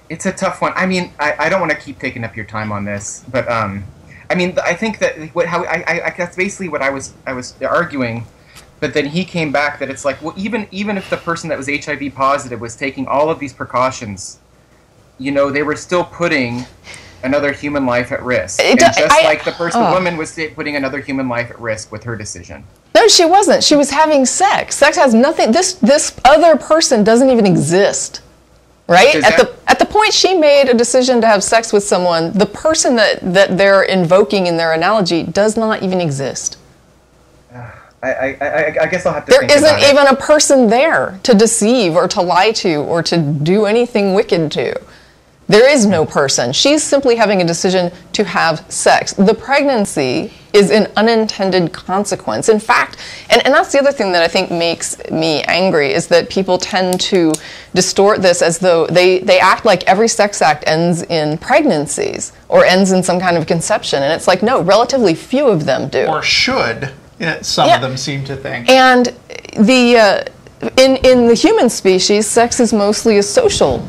it's a tough one. I mean, I, I don't want to keep taking up your time on this, but um, I mean, I think that what how I, I, I that's basically what I was I was arguing, but then he came back that it's like well even even if the person that was HIV positive was taking all of these precautions, you know, they were still putting another human life at risk, It and just I- like the person oh. woman was putting another human life at risk with her decision. No, she wasn't. She was having sex. Sex has nothing. This this other person doesn't even exist, right? Does At that- the at the point she made a decision to have sex with someone, the person that that they're invoking in their analogy does not even exist. I I, I, I guess I'll have to. There isn't about it. even a person there to deceive or to lie to or to do anything wicked to. There is no person. She's simply having a decision to have sex. The pregnancy is an unintended consequence. In fact, and, and that's the other thing that I think makes me angry is that people tend to distort this as though they, they act like every sex act ends in pregnancies or ends in some kind of conception. And it's like, no, relatively few of them do. Or should, some Yeah. of them seem to think. And the uh, in in the human species, sex is mostly a social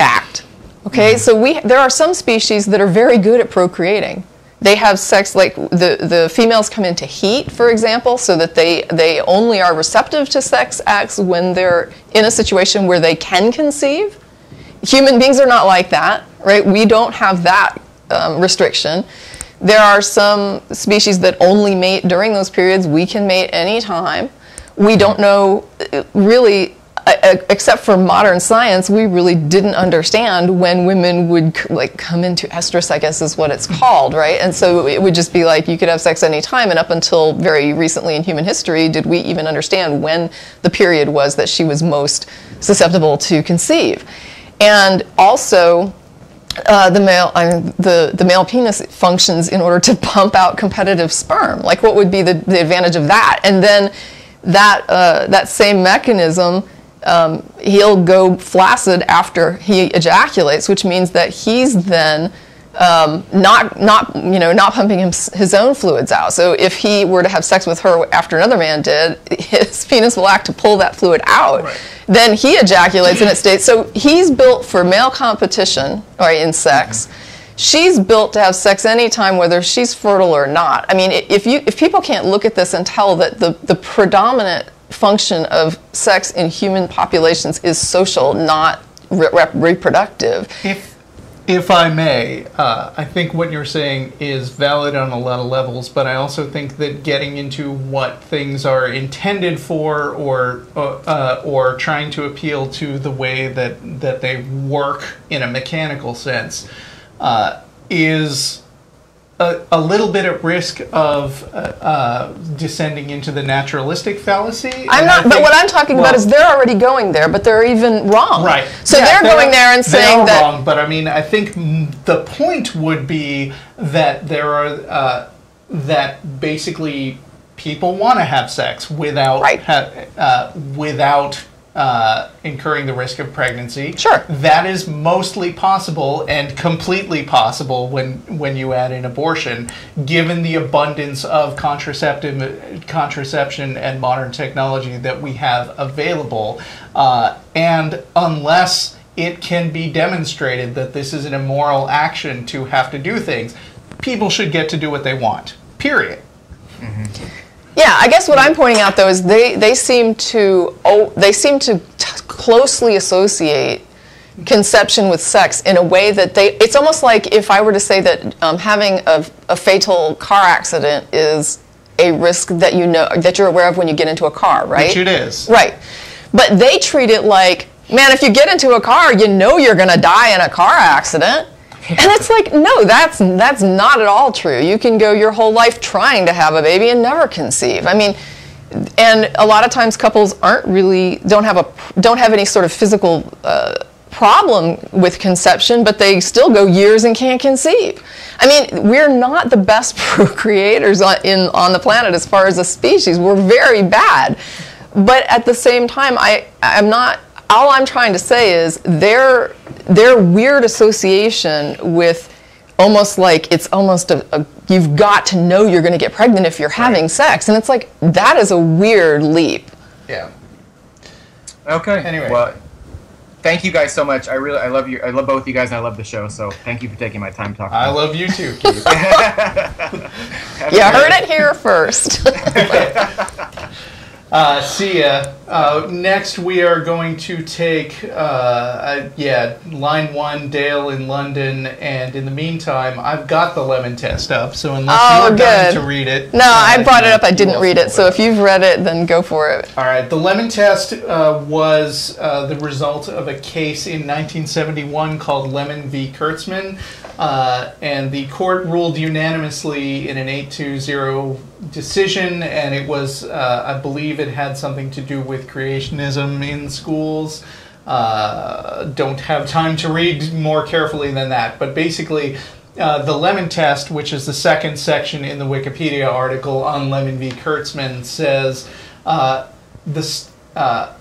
act. Okay, so we there are some species that are very good at procreating. They have sex like the the females come into heat, for example, so that they they only are receptive to sex acts when they're in a situation where they can conceive. Human beings are not like that, right? We don't have that um, restriction. There are some species that only mate during those periods. We can mate anytime. We don't know uh, really, except for modern science, we really didn't understand when women would like come into estrus, I guess is what it's called, right? And so it would just be like you could have sex anytime. And up until very recently in human history, did we even understand when the period was that she was most susceptible to conceive? And also, uh, the male I mean, the the male penis functions in order to pump out competitive sperm. Like, what would be the, the advantage of that? And then that uh, that same mechanism. Um, he'll go flaccid after he ejaculates, which means that he's then um, not not you know not pumping him, his own fluids out. So if he were to have sex with her after another man did, his penis will act to pull that fluid out. Then he ejaculates and it stays. So he's built for male competition, right, in sex. She's built to have sex anytime, whether she's fertile or not. I mean, if you if people can't look at this and tell that the the predominant function of sex in human populations is social, not re- rep- reproductive. If, if I may, uh, I think what you're saying is valid on a lot of levels, but I also think that getting into what things are intended for, or uh, uh, or trying to appeal to the way that that they work in a mechanical sense, uh, is a, a little bit at risk of uh, uh, descending into the naturalistic fallacy. I'm not, but what I'm talking about is they're already going there, but they're even wrong. Right. So Yeah, they're they going there and saying that wrong, but I mean, I think the point would be that there are uh, that basically people want to have sex without Right. ha- uh, without uh, incurring the risk of pregnancy. Sure. That is mostly possible and completely possible when when you add in abortion, given the abundance of contraceptive contraception and modern technology that we have available, uh, and unless it can be demonstrated that this is an immoral action to have to do things, people should get to do what they want. Period. Yeah, I guess what I'm pointing out though is they, they seem to oh they seem to t- closely associate conception with sex in a way that they it's almost like if I were to say that um, having a, a fatal car accident is a risk that you know that you're aware of when you get into a car, right? Which it is. Right. But they treat it like, man, if you get into a car, you know you're going to die in a car accident. And it's like, no, that's that's not at all true. You can go your whole life trying to have a baby and never conceive. I mean, and a lot of times couples aren't really don't have a don't have any sort of physical uh, problem with conception, but they still go years and can't conceive. I mean, we're not the best procreators on, in, on the planet as far as a species. We're very bad. But at the same time, I, I'm not, all I'm trying to say is their, their weird association with almost like it's almost a, a you've got to know you're going to get pregnant if you're having sex. And it's like, that is a weird leap. Yeah. Okay. Anyway. Well, thank you guys so much. I really, I love you. I love both you guys, and I love the show. So thank you for taking my time talking. I love you too, Keith. You heard it here first. Uh, see ya. Uh, next, we are going to take, uh, uh, yeah, line one, Dale in London, and in the meantime, I've got the lemon test up. So unless Oh, you're going good. to read it, No, uh, I brought it up. I didn't read it. So if you've read it, then go for it. All right. The lemon test uh, was uh, the result of a case in 1971 called Lemon v. Kurtzman, uh, and the court ruled unanimously in an 8-2-0 decision, and it was, uh, I believe, it had something to do with creationism in schools. Uh, don't have time to read more carefully than that, but basically. Uh, the lemon test, which is the second section in the Wikipedia article on Lemon v. Kurtzman, says uh, this, uh,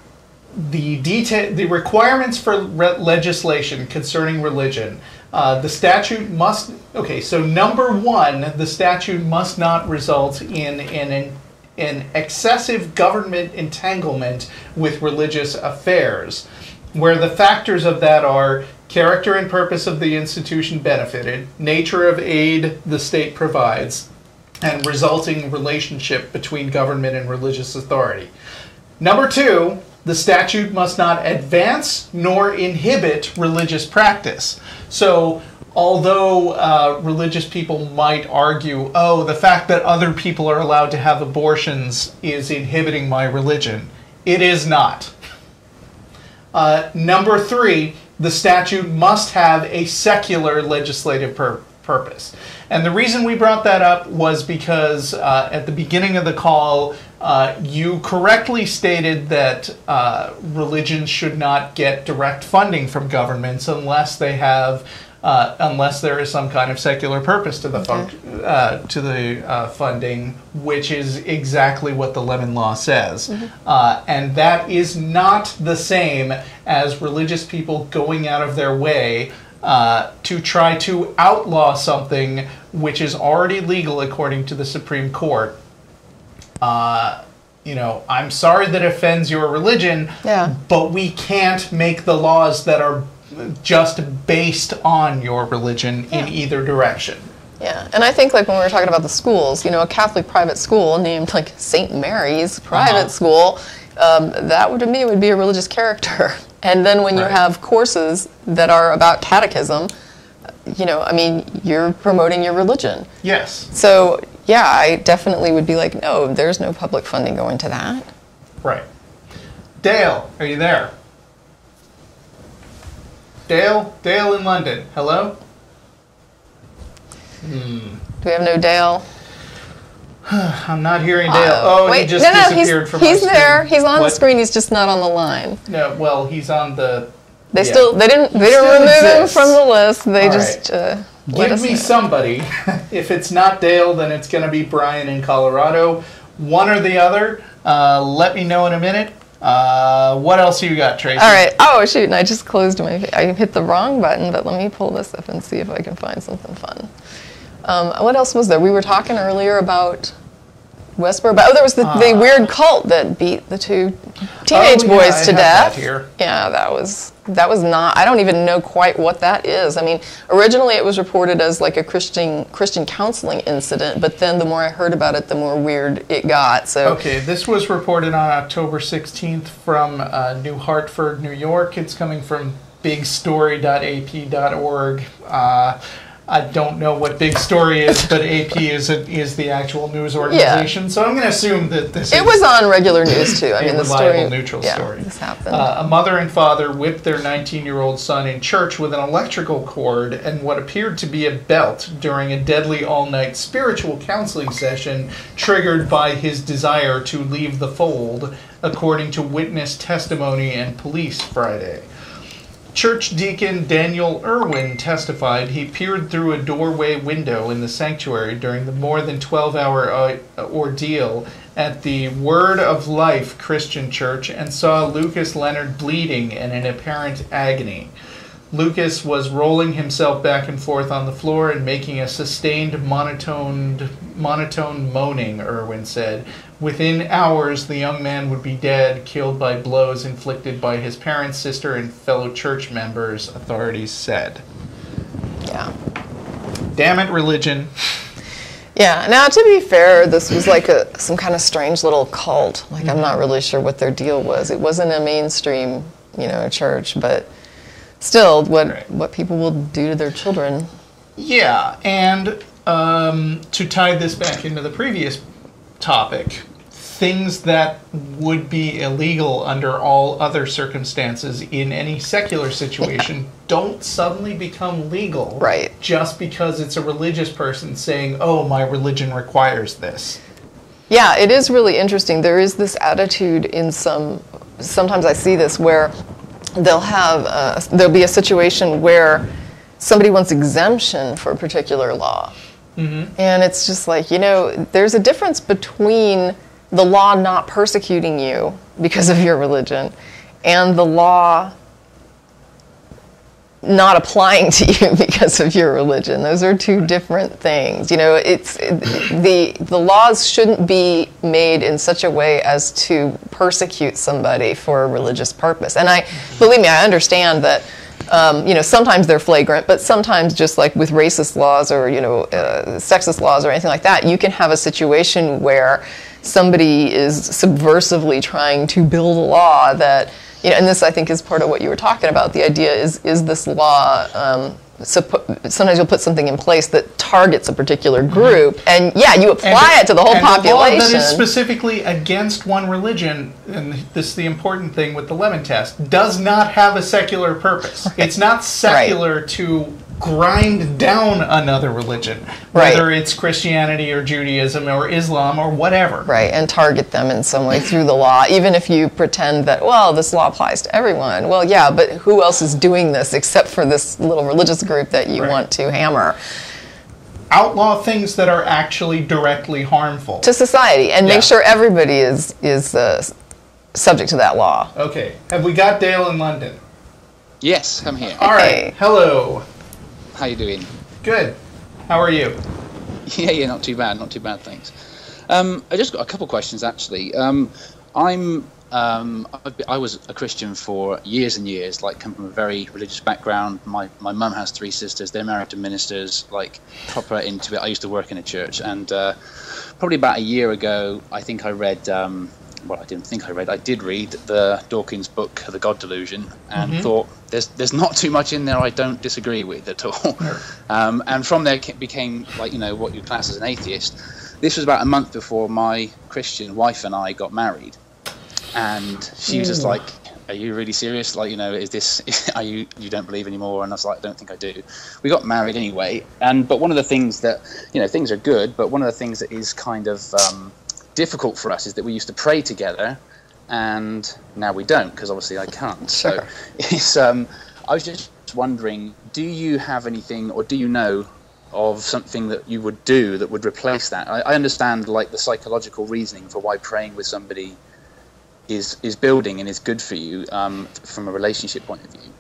the detail, the requirements for re- legislation concerning religion. Uh, the statute must okay. So number one, the statute must not result in an, an excessive government entanglement with religious affairs, where the factors of that are character and purpose of the institution benefited, nature of aid the state provides, and resulting relationship between government and religious authority. Number two, the statute must not advance nor inhibit religious practice. So, although uh, religious people might argue, oh, the fact that other people are allowed to have abortions is inhibiting my religion, it is not. Uh, number three, the statute must have a secular legislative pur- purpose. And the reason we brought that up was because uh, at the beginning of the call, uh, you correctly stated that uh, religions should not get direct funding from governments unless they have. Uh, unless there is some kind of secular purpose to the func- uh, to the uh, funding, which is exactly what the Lemon Law says, uh, and that is not the same as religious people going out of their way uh, to try to outlaw something which is already legal according to the Supreme Court. Uh, you know, I'm sorry that it offends your religion, Yeah. but we can't make the laws that are just based on your religion in either direction. Yeah, and I think like when we were talking about the schools, you know, a Catholic private school named like St. Mary's private Uh-huh. school, um, that would to me would be a religious character. And then when you have courses that are about catechism, you know, I mean, you're promoting your religion. Yes, So yeah, I definitely would be like, no, there's no public funding going to that. right. Dale, are you there? Dale, Dale in London. Hello. Hmm. Do we have no Dale? I'm not hearing Dale. Uh, oh, wait, he just no, no, disappeared he's, from he's there. He's on the screen. He's just not on the line. No, well, he's on the. They Yeah. still they didn't they didn't remove him from the list. They All just uh, let Give me know. somebody. if it's not Dale, then it's going to be Brian in Colorado. One or the other. Uh, let me know in a minute. Uh, what else you got, Tracie? All right. Oh shoot! And I just closed my. I hit the wrong button, but let me pull this up and see if I can find something fun. Um, what else was there? We were talking earlier about Westboro, but oh, there was the, the weird cult that beat the two teenage. Oh, yeah, boys to death. that. Yeah, that was that was not. I don't even know quite what that is. I mean, originally it was reported as like a Christian Christian counseling incident, but then the more I heard about it, the more weird it got. So Okay, this was reported on October 16th from uh, New Hartford, New York. It's coming from bigstory.ap.org. Uh, I don't know what Big Story is, but AP is a, is the actual news organization. So I'm going to assume that this it was on regular news too. I mean, the reliable, story. neutral yeah, story. This happened. Uh, a mother and father whipped their 19 year old son in church with an electrical cord and what appeared to be a belt during a deadly all night spiritual counseling session triggered by his desire to leave the fold, according to witness testimony and police Friday. Church deacon Daniel Irwin testified he peered through a doorway window in the sanctuary during the more than 12 hour uh, ordeal at the Word of Life Christian Church and saw Lucas Leonard bleeding in an apparent agony. Lucas was rolling himself back and forth on the floor and making a sustained monotoned monotone moaning, Irwin said. Within hours the young man would be dead, killed by blows inflicted by his parents, sister, and fellow church members, authorities said. Yeah. Damn it, religion. Yeah. Now, to be fair, this was like a some kind of strange little cult. Like I'm not really sure what their deal was. It wasn't a mainstream, you know, church, but still, what Right. what people will do to their children. Yeah, and um, to tie this back into the previous topic, things that would be illegal under all other circumstances in any secular situation don't suddenly become legal Right. just because it's a religious person saying, "Oh, my religion requires this." Yeah, it is really interesting. There is this attitude in some. Sometimes I see this where they'll have uh, there'll be a situation where somebody wants exemption for a particular law, and it's just like you know, there's a difference between the law not persecuting you because of your religion, and the law not applying to you because of your religion. Those are two different things. You know, it's the the laws shouldn't be made in such a way as to persecute somebody for a religious purpose. And I believe me, I understand that. Um, you know, sometimes they're flagrant, but sometimes just like with racist laws or you know, uh, sexist laws or anything like that, you can have a situation where somebody is subversively trying to build a law that you know, and this I think is part of what you were talking about. The idea is is this law. Um, suppo- sometimes you'll put something in place that targets a particular group, and yeah, you apply it to the whole and The law population. that is specifically against one religion, and this is the important thing with the lemon test, does not have a secular purpose. It's not secular to grind down another religion, Right. whether it's Christianity or Judaism or Islam or whatever. Right, and target them in some way through the law, even if you pretend that, well, this law applies to everyone. Well, yeah, but who else is doing this except for this little religious group that you Right. want to hammer Outlaw things that are actually directly harmful. to society and Yeah. make sure everybody is is uh, subject to that law? Okay, have we got Dale in London? Yes, I'm here. All right, Hey. hello. How you doing? Good. How are you? Yeah, yeah, not too bad, not too bad, thanks. Um, I just got a couple questions actually. Um, I'm um, I was a Christian for years and years, like come from a very religious background. My my mum has three sisters. They're married to ministers, like proper into it. I used to work in a church, and uh, probably about a year ago, I think I read. Um, well, I didn't think I read. I did read the Dawkins book, The God Delusion, and thought there's there's not too much in there I don't disagree with at all. um, and from there it became like you know what you class as an atheist. This was about a month before my Christian wife and I got married, and she was just like, "Are you really serious? Like, you know, is this? Are you you don't believe anymore?" And I was like, "I don't think I do." We got married anyway, and but one of the things that you know things are good, but one of the things that is kind of um, difficult for us is that we used to pray together, and now we don't because obviously I can't. So it's um, I was just wondering, do you have anything, or do you know of something that you would do that would replace that? I, I understand like the psychological reasoning for why praying with somebody is is building and is good for you um, from a relationship point of view.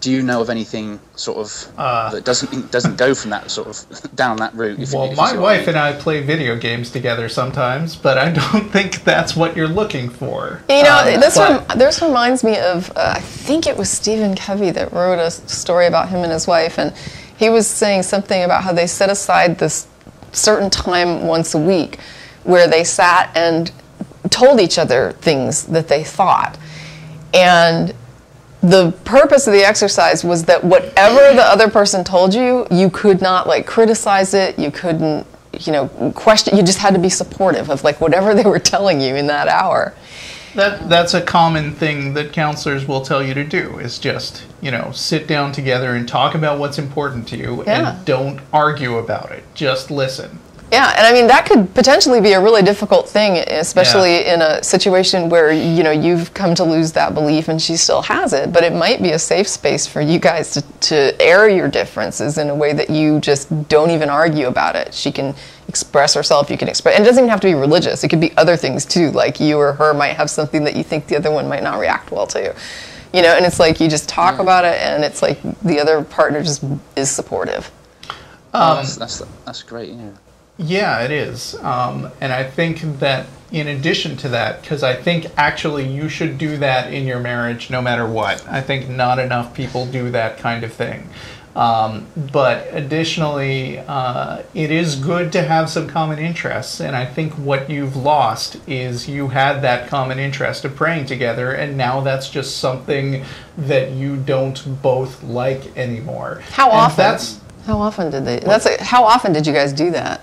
Do you know of anything sort of Uh, that doesn't doesn't go from that sort of down that route? If, Well, if you my see I wife mean? and I play video games together sometimes, but I don't think that's what you're looking for. You know, Um, this but- rem- this reminds me of uh, I think it was Stephen Covey that wrote a story about him and his wife, and he was saying something about how they set aside this certain time once a week where they sat and told each other things that they thought, and the purpose of the exercise was that whatever the other person told you, you could not like criticize it. You couldn't, you know, question. You just had to be supportive of like whatever they were telling you in that hour. That that's a common thing that counselors will tell you to do is just, you know, sit down together and talk about what's important to you Yeah. and don't argue about it. Just listen. Yeah, and I mean that could potentially be a really difficult thing, especially in a situation where you know you've come to lose that belief and she still has it. But it might be a safe space for you guys to, to air your differences in a way that you just don't even argue about it. She can express herself. You can express, and it doesn't even have to be religious. It could be other things too. Like you or her might have something that you think the other one might not react well to. You know, and it's like you just talk about it, and it's like the other partner just is supportive. Oh, that's, that's that's great. Yeah. Yeah, it is. Um, and I think that in addition to that, because I think actually you should do that in your marriage no matter what. I think not enough people do that kind of thing. Um, but additionally, uh, it is good to have some common interests. And I think what you've lost is you had that common interest of praying together, and now that's just something that you don't both like anymore. How And often? That's How often did they? That's like, how often did you guys do that?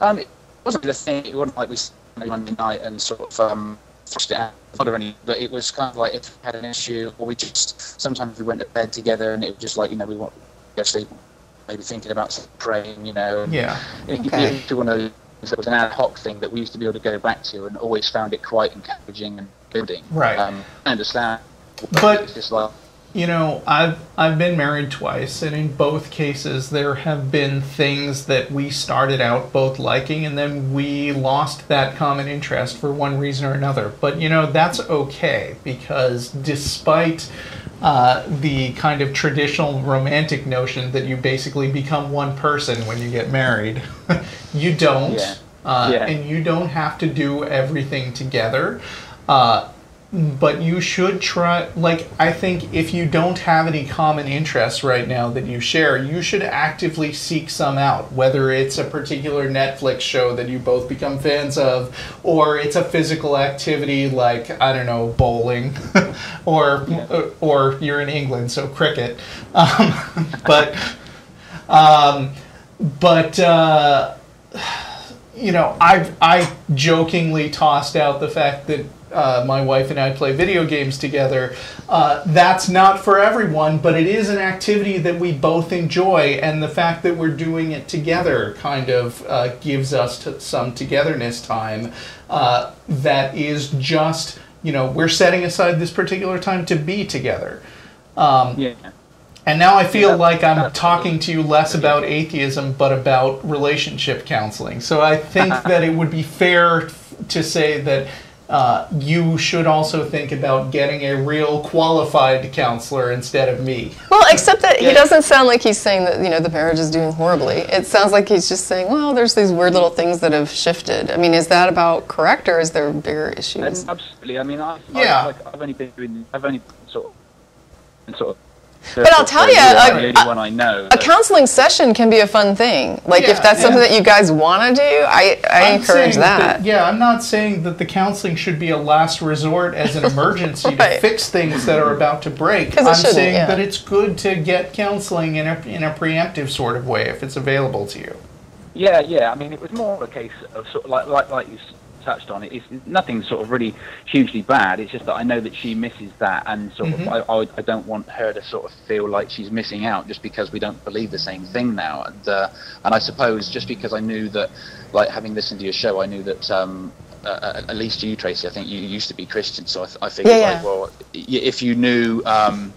Um, it wasn't the thing. It wasn't like we sat on Monday night and sort of um, thrashed it out or anything. But it was kind of like if we had an issue, or we just sometimes we went to bed together, and it was just like you know we want to go sleep, maybe thinking about praying, you know. Yeah. it, Okay. it was one of those that was an ad hoc thing that we used to be able to go back to, and always found it quite encouraging and building. Right. Um, I understand. But- it's just like You know, I've I've been married twice, and in both cases, there have been things that we started out both liking, and then we lost that common interest for one reason or another. But you know, that's okay because despite uh, the kind of traditional romantic notion that you basically become one person when you get married, you don't, Yeah. uh, Yeah. and you don't have to do everything together. Uh, but you should try like i think if you don't have any common interests right now that you share you should actively seek some out whether it's a particular netflix show that you both become fans of or it's a physical activity like i don't know bowling or or you're in england so cricket. Um, but um, but uh, you know, I've I jokingly tossed out the fact that uh, my wife and I play video games together. Uh, that's not for everyone, but it is an activity that we both enjoy, and the fact that we're doing it together kind of uh, gives us t- some togetherness time. Uh, that is just you know we're setting aside this particular time to be together. Um, yeah. and now I feel Yeah, like I'm talking to you less about atheism, but about relationship counseling. So I think that it would be fair to say that uh, you should also think about getting a real qualified counselor instead of me. Well, except that he doesn't sound like he's saying that you know the marriage is doing horribly. It sounds like he's just saying, well, there's these weird little things that have shifted. I mean, is that about correct, or is there bigger issues? Absolutely. I mean, I've, Yeah. I've, like, I've only been doing, I've only sort of, been sort of. But I'll tell you, I'm a- the only know. A counseling session can be a fun thing. Like Yeah, if that's something that you guys want to do, I, I I'm encourage saying that. Yeah, I'm not saying that the counseling should be a last resort as an emergency to fix things that are about to break. I'm saying yeah. that it's good to get counseling in a, in a preemptive sort of way if it's available to you. Yeah, yeah. I mean, it was more of a case of sort of like like like you s- touched on. It, it's nothing sort of really hugely bad. It's just that I know that she misses that, and sort Mhm. of I, I I don't want her to sort of feel like she's missing out just because we don't believe the same thing now. And uh, and I suppose just because I knew that, like having listened to your show, I knew that. Um, uh, at least you, Tracie, I think you used to be Christian, so I, th- I figured, Yeah, like, well, if you knew, um,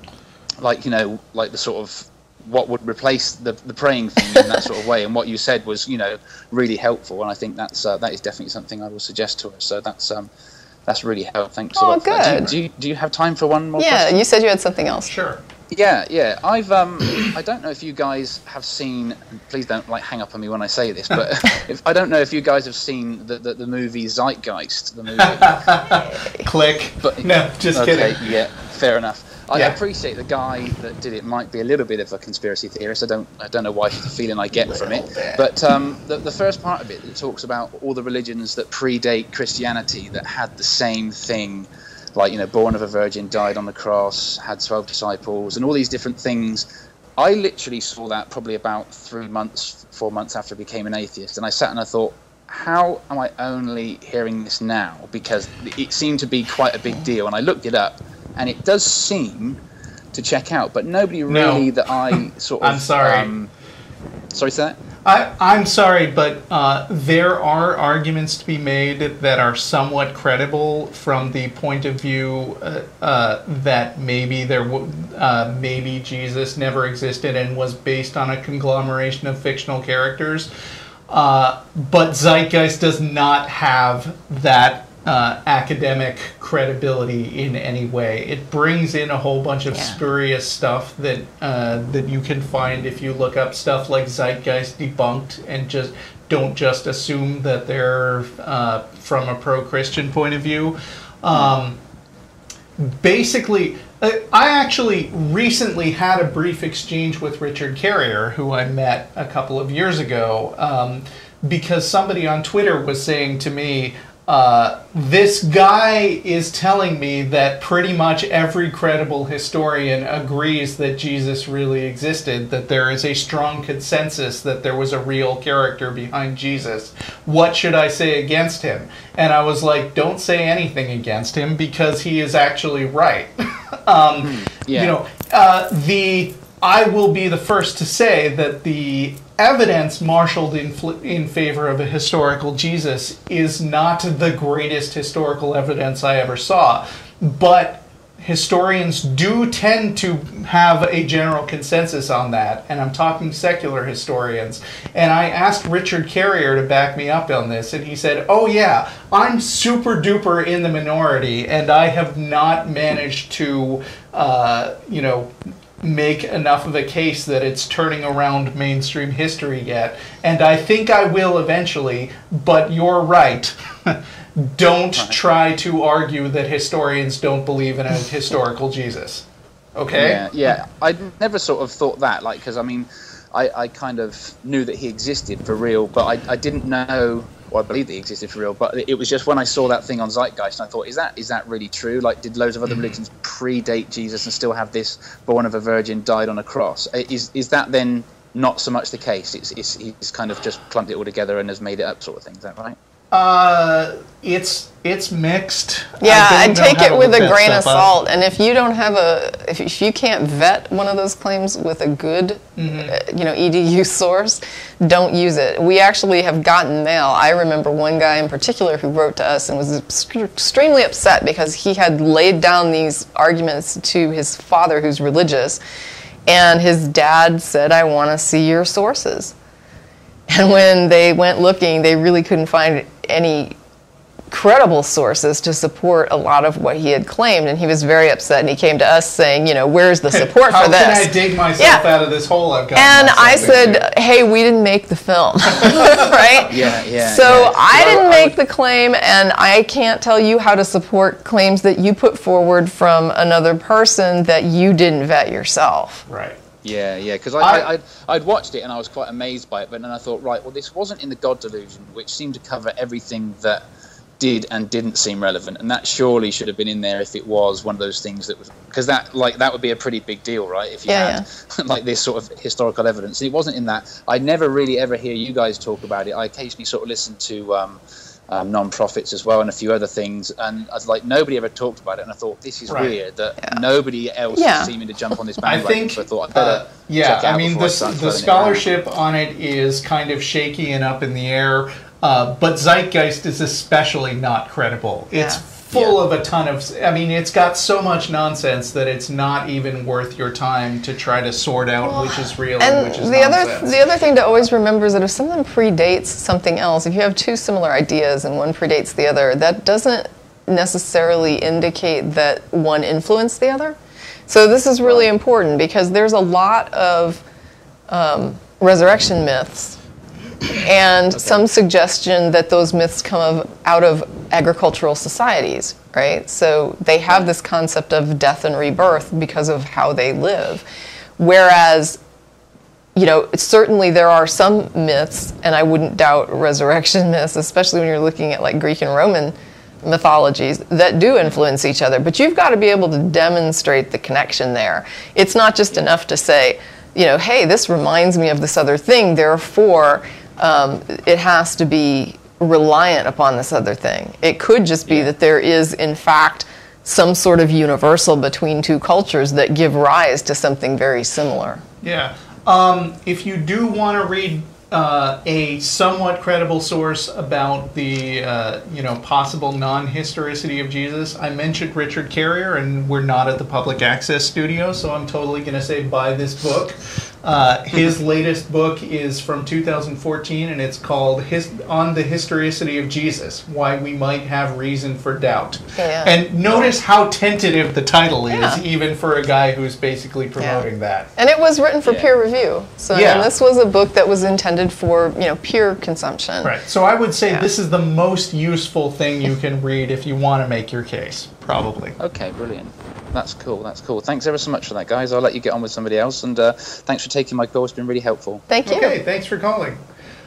like you know, like the sort of what would replace the, the praying thing in that sort of way. And what you said was, you know, really helpful. And I think that's uh, that is definitely something I will suggest to her. So that's um, that's really helpful. Thanks a Oh, lot. for good. Do you, do you do you have time for one more? Yeah, question? you said you had something else. Sure. Yeah, yeah. I've um, I don't know if you guys have seen. Please don't like hang up on me when I say this, but if, I don't know if you guys have seen the the, the movie Zeitgeist, the movie. Click. But- no, just okay, kidding. yeah, fair enough. I Yeah. appreciate the guy that did it might be a little bit of a conspiracy theorist. I don't, I don't know why the feeling I get from it. But um, the, the first part of it, it talks about all the religions that predate Christianity that had the same thing, like you know, born of a virgin, died on the cross, had twelve disciples, and all these different things. I literally saw that probably about three months, four months after I became an atheist, and I sat and I thought, how am I only hearing this now? Because it seemed to be quite a big deal, and I looked it up, and it does seem to check out, but nobody No. really that I sort of. I'm sorry. Um, sorry, that. I, I'm sorry, but uh, there are arguments to be made that are somewhat credible from the point of view uh, uh, that maybe there, w- uh, maybe Jesus never existed and was based on a conglomeration of fictional characters. Uh, but Zeitgeist does not have that uh, academic credibility in any way. It brings in a whole bunch of Yeah. spurious stuff that uh, that you can find if you look up stuff like Zeitgeist debunked and just don't just assume that they're uh, from a pro-Christian point of view. Um, basically, uh, I actually recently had a brief exchange with Richard Carrier, who I met a couple of years ago, um, because somebody on Twitter was saying to me, uh, this guy is telling me that pretty much every credible historian agrees that Jesus really existed, that there is a strong consensus that there was a real character behind Jesus. What should I say against him? And I was like, don't say anything against him because he is actually right. um, yeah. You know, uh, the I will be the first to say that the evidence marshaled in, in favor of a historical Jesus is not the greatest historical evidence I ever saw, but historians do tend to have a general consensus on that, and I'm talking secular historians. And I asked Richard Carrier to back me up on this, and he said, Oh, yeah, I'm super duper in the minority, and I have not managed to, uh, you know, make enough of a case that it's turning around mainstream history yet. And I think I will eventually, but you're right. don't try to argue that historians don't believe in a historical Jesus. Okay? Yeah, yeah. I never sort of thought that, like, because I mean, I, I kind of knew that he existed for real, but I, I didn't know, or I believed that he existed for real. But it was just when I saw that thing on Zeitgeist, and I thought, is that is that really true? Like, did loads of other mm-hmm. religions predate Jesus and still have this born of a virgin, died on a cross? Is is that then not so much the case? It's, it's he's kind of just clumped it all together and has made it up, sort of thing. Is that right? Uh, it's it's mixed. Yeah, I take it with a grain of stuff up. salt. And if you don't have a, if you, if you can't vet one of those claims with a good, Mm-hmm. uh, you know, edu source, don't use it. We actually have gotten mail. I remember one guy in particular who wrote to us and was extremely upset because he had laid down these arguments to his father, who's religious, and his dad said, "I want to see your sources." And when they went looking, they really couldn't find any credible sources to support a lot of what he had claimed, and he was very upset. And he came to us saying, "You know, where's the support How for this?" How can I dig myself Yeah. out of this hole I've got? and I myself into? said, "Hey, we didn't make the film, right? Yeah, yeah, So yeah. I So didn't I make would- the claim, and I can't tell you how to support claims that you put forward from another person that you didn't vet yourself." right. Yeah, yeah, because I- I, I, I'd, I'd watched it and I was quite amazed by it, but then I thought, right, well, this wasn't in the God Delusion, which seemed to cover everything that did and didn't seem relevant, and that surely should have been in there if it was one of those things that was because that like that would be a pretty big deal, right? If you Yeah, had like this sort of historical evidence, and it wasn't in that. I never really ever hear you guys talk about it. I occasionally sort of listen to. Um, um, Non-Prophets as well and a few other things and I was like nobody ever talked about it and I thought this is Right. weird that nobody else Yeah. is seeming to jump on this I bandwagon think, so I thought I'd better uh, yeah, check it out I mean, before the, start the throwing it scholarship on it is kind of shaky and up in the air, uh, but Zeitgeist is especially not credible. It's Yeah. Full Yeah. of a ton of, I mean, it's got so much nonsense that it's not even worth your time to try to sort out which is real and, And which is the other. The other thing to always remember is that if something predates something else, if you have two similar ideas and one predates the other, that doesn't necessarily indicate that one influenced the other. So this is really important because there's a lot of um, resurrection myths and some suggestion that those myths come of, out of agricultural societies, right? So they have this concept of death and rebirth because of how they live. Whereas, you know, certainly there are some myths, and I wouldn't doubt resurrection myths, especially when you're looking at like Greek and Roman mythologies that do influence each other. But you've got to be able to demonstrate the connection there. It's not just enough to say, you know, hey, this reminds me of this other thing, therefore, um, it has to be reliant upon this other thing. It could just be that there is, in fact, some sort of universal between two cultures that give rise to something very similar. Yeah. Um, if you do want to read uh, a somewhat credible source about the uh, you know possible non-historicity of Jesus. I mentioned Richard Carrier, and we're not at the public access studio, so I'm totally going to say buy this book. Uh, his latest book is from 2014, and it's called "His on the Historicity of Jesus: Why We Might Have Reason for Doubt." Yeah. And notice how tentative the title is, Yeah. even for a guy who's basically promoting that. And it was written for Yeah. peer review. So Yeah. this was a book that was intended for, you know, peer consumption. Right. So I would say Yeah. this is the most useful thing you can read if you want to make your case, probably. Okay, brilliant. That's cool. That's cool. Thanks ever so much for that, guys. I'll let you get on with somebody else, and uh, thanks for taking my call. It's been really helpful. Thank you. Okay, thanks for calling.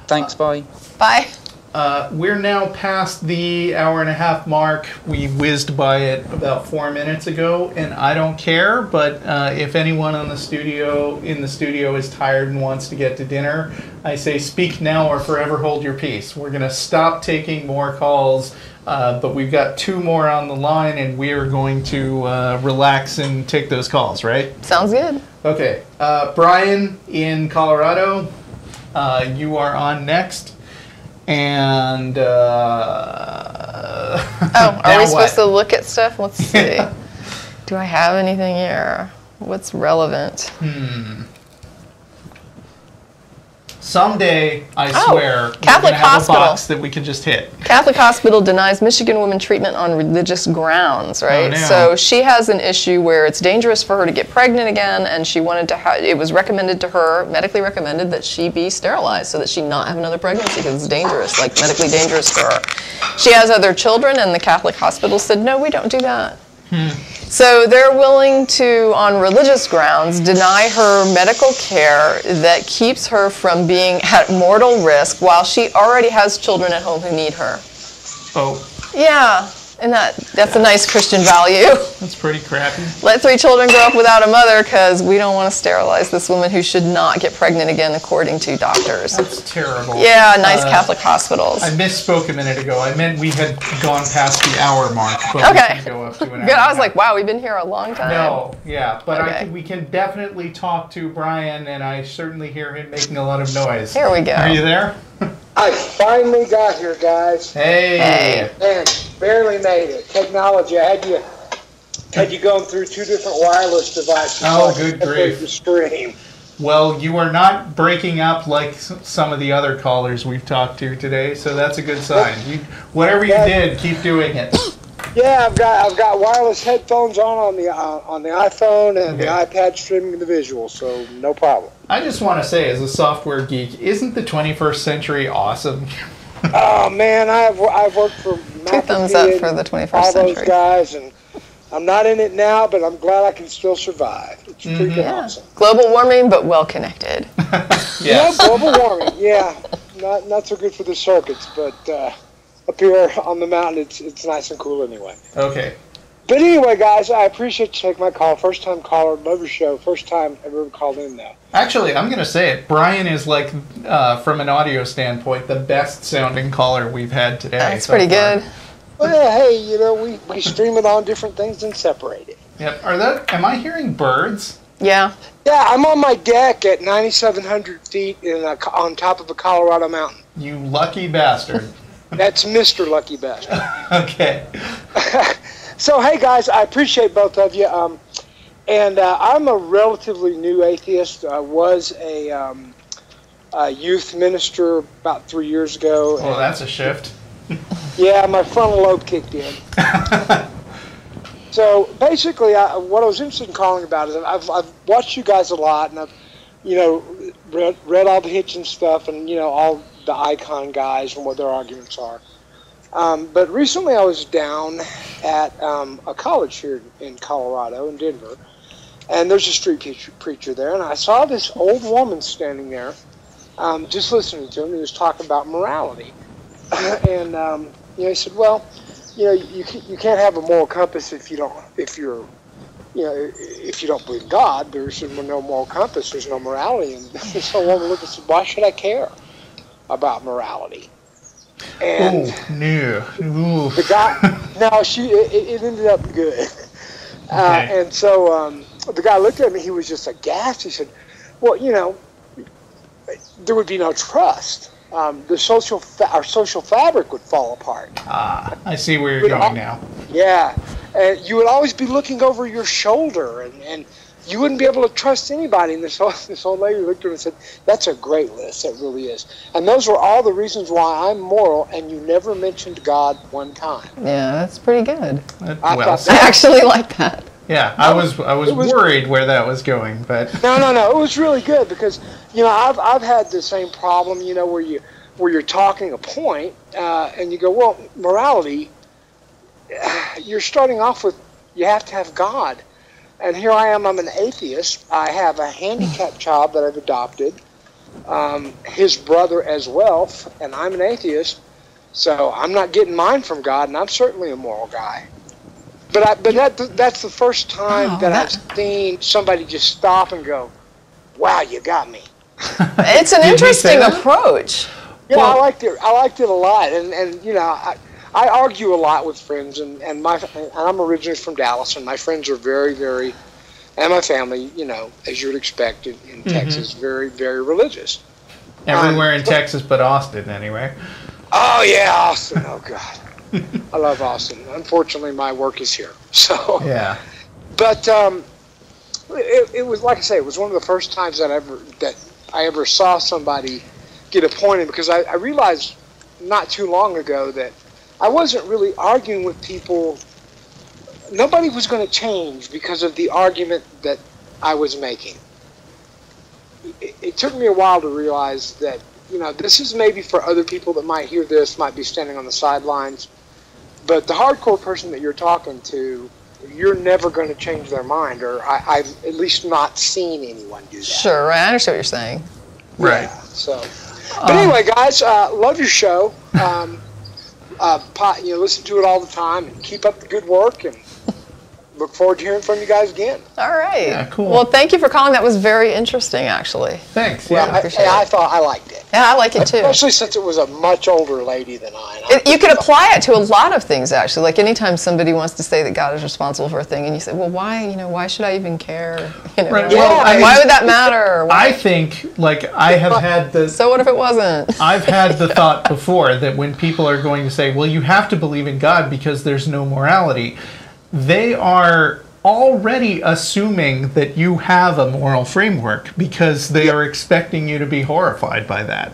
Thanks. Bye. Bye. Uh, we're now past the hour and a half mark. We whizzed by it about four minutes ago, and I don't care. But uh, if anyone on the studio in the studio is tired and wants to get to dinner, I say speak now or forever hold your peace. We're gonna stop taking more calls, uh, but we've got two more on the line, and we are going to uh, relax and take those calls. Right? Sounds good. Okay, uh, Brian in Colorado, uh, you are on next. And uh, Oh, are we supposed what? to look at stuff? Let's see. Do I have anything here? What's relevant? Someday, I Oh, swear, we're have Hospital. a box that we can just hit. Catholic Hospital denies Michigan woman treatment on religious grounds, oh, right? no. So she has an issue where it's dangerous for her to get pregnant again, and she wanted to have, it was recommended to her, medically recommended, that she be sterilized so that she not have another pregnancy because it's dangerous, like medically dangerous for her. She has other children, and the Catholic Hospital said, no, we don't do that. So they're willing to, on religious grounds, deny her medical care that keeps her from being at mortal risk while she already has children at home who need her. Oh, Yeah, and that that's a nice Christian value. that's pretty crappy. Let three children grow up without a mother because we don't want to sterilize this woman who should not get pregnant again, according to doctors. That's terrible. Yeah, nice Uh, Catholic hospitals. I misspoke a minute ago. I meant we had gone past the hour mark, but Okay. go up to an hour. Good. I was like, wow, we've been here a long time. No, yeah, but I think we can definitely talk to Brian, and I certainly hear him making a lot of noise. Here we go. Are you there? I finally got here, guys, Hey. Hey. and barely made it. Technology, I had you had you going through two different wireless devices. Oh, so good grief. The stream. Well, you are not breaking up like some of the other callers we've talked to today, so that's a good sign. You, whatever you did, keep doing it. Yeah, I've got I've got wireless headphones on on the uh, on the iPhone and the iPad streaming the visual, so no problem. I just want to say, as a software geek, isn't the 21st century awesome? Oh man, I've I've worked for Two thumbs up for the 21st all those century. guys, and I'm not in it now, but I'm glad I can still survive. It's freaking Mm-hmm. Yeah. awesome. Global warming, but well connected. Yeah, global warming. Yeah, not not so good for the circuits, but uh, up here on the mountain, it's it's nice and cool anyway. Okay. But anyway, guys, I appreciate you taking my call. First time caller, love your show. First time I've ever called in now. Actually, I'm going to say it. Brian is like, uh, from an audio standpoint, the best sounding caller we've had today. That's so pretty far. good. Well, hey, you know, we, we stream it on different things and separate it. Yep. Are that? Am I hearing birds? Yeah. Yeah, I'm on my deck at 9,700 feet in a, on top of a Colorado mountain. You lucky bastard. That's Mr. Lucky Bastard. okay. So, hey guys, I appreciate both of you. Um, and uh, I'm a relatively new atheist. I was a, um, a youth minister about three years ago. Well, that's a shift. Yeah, my frontal lobe kicked in. so basically, I, what I was interested in calling about is I've, I've watched you guys a lot, and I've, you know, read, read all the Hitchens stuff, and you know all the icon guys and what their arguments are. Um, but recently, I was down at um, a college here in Colorado, in Denver, and there's a street preacher, preacher there, and I saw this old woman standing there, um, just listening to him. He was talking about morality and um, you know, he said, "Well, you know, you you can't have a moral compass if you don't if you're you know if you don't believe God. There's no moral compass. There's no morality." And so I woman looked and said, "Why should I care about morality?" And Oh, no. Ooh. the guy, no, she it, it ended up good. Uh, and so um, the guy looked at me. He was just aghast. He said, "Well, you know." there would be no trust. Um, the social fa- our social fabric would fall apart. Ah, I see where you're going I- now. Yeah, and you would always be looking over your shoulder, and, and you wouldn't be able to trust anybody. And this old, this old lady looked at me and said, "That's a great list. That really is." And those were all the reasons why I'm moral. And you never mentioned God one time. Yeah, that's pretty good. Uh, I well, thought I actually like that. yeah, I was I was was- worried where that was going, but No, no, no. It was really good because you know I've I've had the same problem. You know where you where you're talking a point uh, and you go, well, morality. You're starting off with you have to have God, and here I am. I'm an atheist. I have a handicapped child that I've adopted, um, his brother as well, and I'm an atheist. So I'm not getting mine from God, and I'm certainly a moral guy. But I, but that that's the first time Oh, that, that- I've seen somebody just stop and go, "Wow, you got me." It's an Did he say interesting approach. Yeah, Well- I liked it. I liked it a lot, and and you know, I, I argue a lot with friends, and and my and I'm originally from Dallas, and my friends are very very, and my family, you know, as you would expect in, in Mm-hmm. Texas, very very religious. everywhere in Um, Texas but Austin anyway. Oh yeah, Austin. Oh God, I love Austin. Unfortunately, my work is here, so. Yeah. But um, it, it was like I say, it was one of the first times that I ever that I ever saw somebody get appointed because I, I realized not too long ago that I wasn't really arguing with people. Nobody was going to change because of the argument that I was making. It, it took me a while to realize that you know this is maybe for other people that might hear this, might be standing on the sidelines, but the hardcore person that you're talking to you're never going to change their mind, or I, I've at least not seen anyone do that. Sure, right. I understand what you're saying. Right. Yeah, so, but anyway, guys, uh, love your show. Um, uh, pot, you know, listen to it all the time, and keep up the good work, and look forward to hearing from you guys again. All right. Yeah, cool. Well, thank you for calling. That was very interesting, actually. Thanks. Well, Yeah. I, appreciate I it. thought I liked it, Yeah, I like it too. especially since it was a much older lady than I. and I It, you could apply it to a lot of things, actually. Like anytime somebody wants to say that God is responsible for a thing, and you say, "Well, why? You know, why should I even care? You know, Right, why, well, I why would that matter? Why- I think like I have had the so what if it wasn't? I've had the thought before that when people are going to say, well, you have to believe in God because there's no morality, they are already assuming that you have a moral framework because they are expecting you to be horrified by that.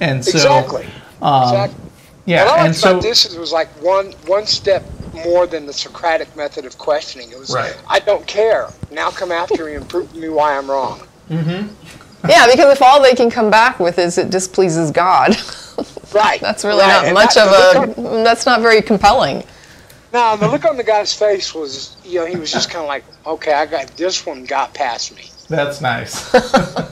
And so, exactly. um, exactly. yeah, what I and so, about this is was like one one step more than the Socratic method of questioning. It was, Right. I don't care. Now come after me and prove to me why I'm wrong. Mm-hmm. yeah, because if all they can come back with is it displeases God, Right. that's really right. not And much that- of a. That's not very compelling. No, the look on the guy's face was, you know, he was just kind of like, okay, I got this one got past me. that's nice.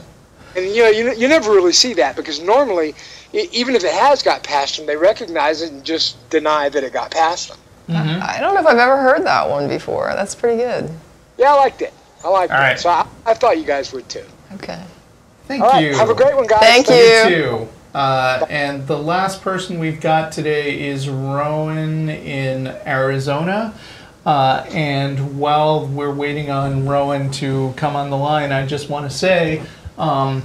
And you know, you, you never really see that because normally, even if it has got past them, they recognize it and just deny that it got past them. Mm-hmm. I don't know if I've ever heard that one before. That's pretty good. Yeah, I liked it. I liked All it. right. So I, I thought you guys would too. Okay. Thank All right, you. have a great one, guys. Thank You you. Uh, and the last person we've got today is Rowan in Arizona. Uh, and while we're waiting on Rowan to come on the line, I just want to say um,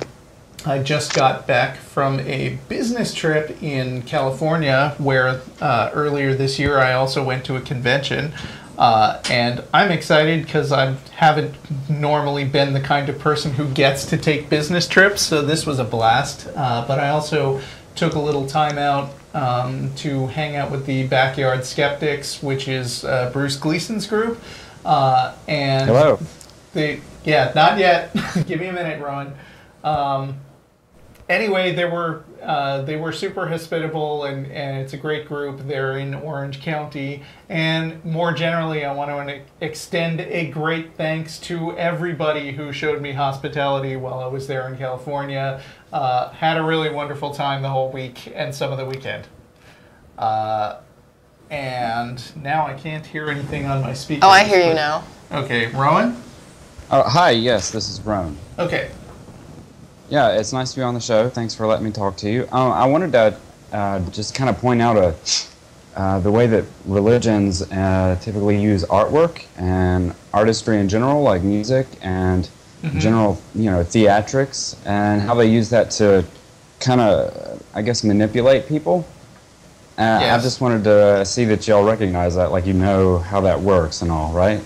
I just got back from a business trip in California where uh, earlier this year I also went to a convention. Uh, and I'm excited because I haven't normally been the kind of person who gets to take business trips, so this was a blast. Uh, but I also took a little time out um, to hang out with the Backyard Skeptics, which is uh, Bruce Gleason's group. Uh, and Hello. they, yeah, not yet. Give me a minute, Ron. Um, anyway, they were uh, they were super hospitable, and, and it's a great group. They're in Orange County, and more generally, I want to extend a great thanks to everybody who showed me hospitality while I was there in California. Uh, had a really wonderful time the whole week and some of the weekend. Uh, and now I can't hear anything on my speaker. Oh, I hear you now. Okay, Rowan. Oh, hi. Yes, this is Rowan. Okay. Yeah, it's nice to be on the show. Thanks for letting me talk to you. Um, I wanted to uh, just kind of point out a, uh, the way that religions uh, typically use artwork and artistry in general, like music, and general, you know, theatrics and how they use that to kind of, I guess, manipulate people. Uh, I just wanted to see that y'all recognize that, like you know how that works and all, right?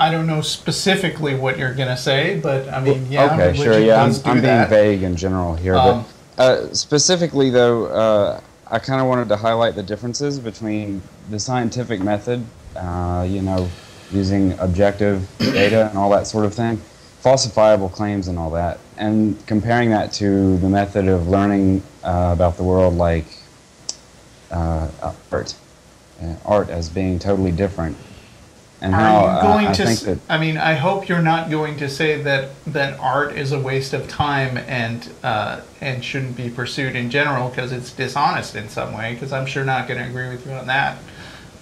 I don't know specifically what you're gonna say, but I mean, yeah, okay, sure, yeah, I'm, I'm being that. vague in general here, Um, but uh, specifically though, uh, I kind of wanted to highlight the differences between the scientific method, uh, you know, using objective data and all that sort of thing, falsifiable claims and all that, and comparing that to the method of learning uh, about the world like uh, art, uh, art as being totally different. And how Are you uh, going I to? think s- that I mean, I hope you're not going to say that that art is a waste of time and uh, and shouldn't be pursued in general because it's dishonest in some way. Because I'm sure not going to agree with you on that.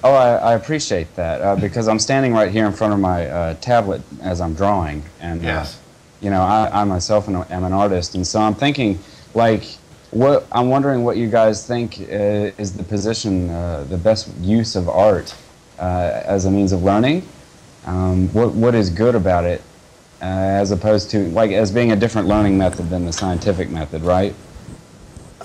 Oh, I, I appreciate that uh, because I'm standing right here in front of my uh, tablet as I'm drawing, and Yes. uh, you know, I, I myself am am an artist, and so I'm thinking, like, what I'm wondering what you guys think uh, is the position, uh, the best use of art uh, as a means of learning. Um, what what is good about it, uh, as opposed to like as being a different learning method than the scientific method, right?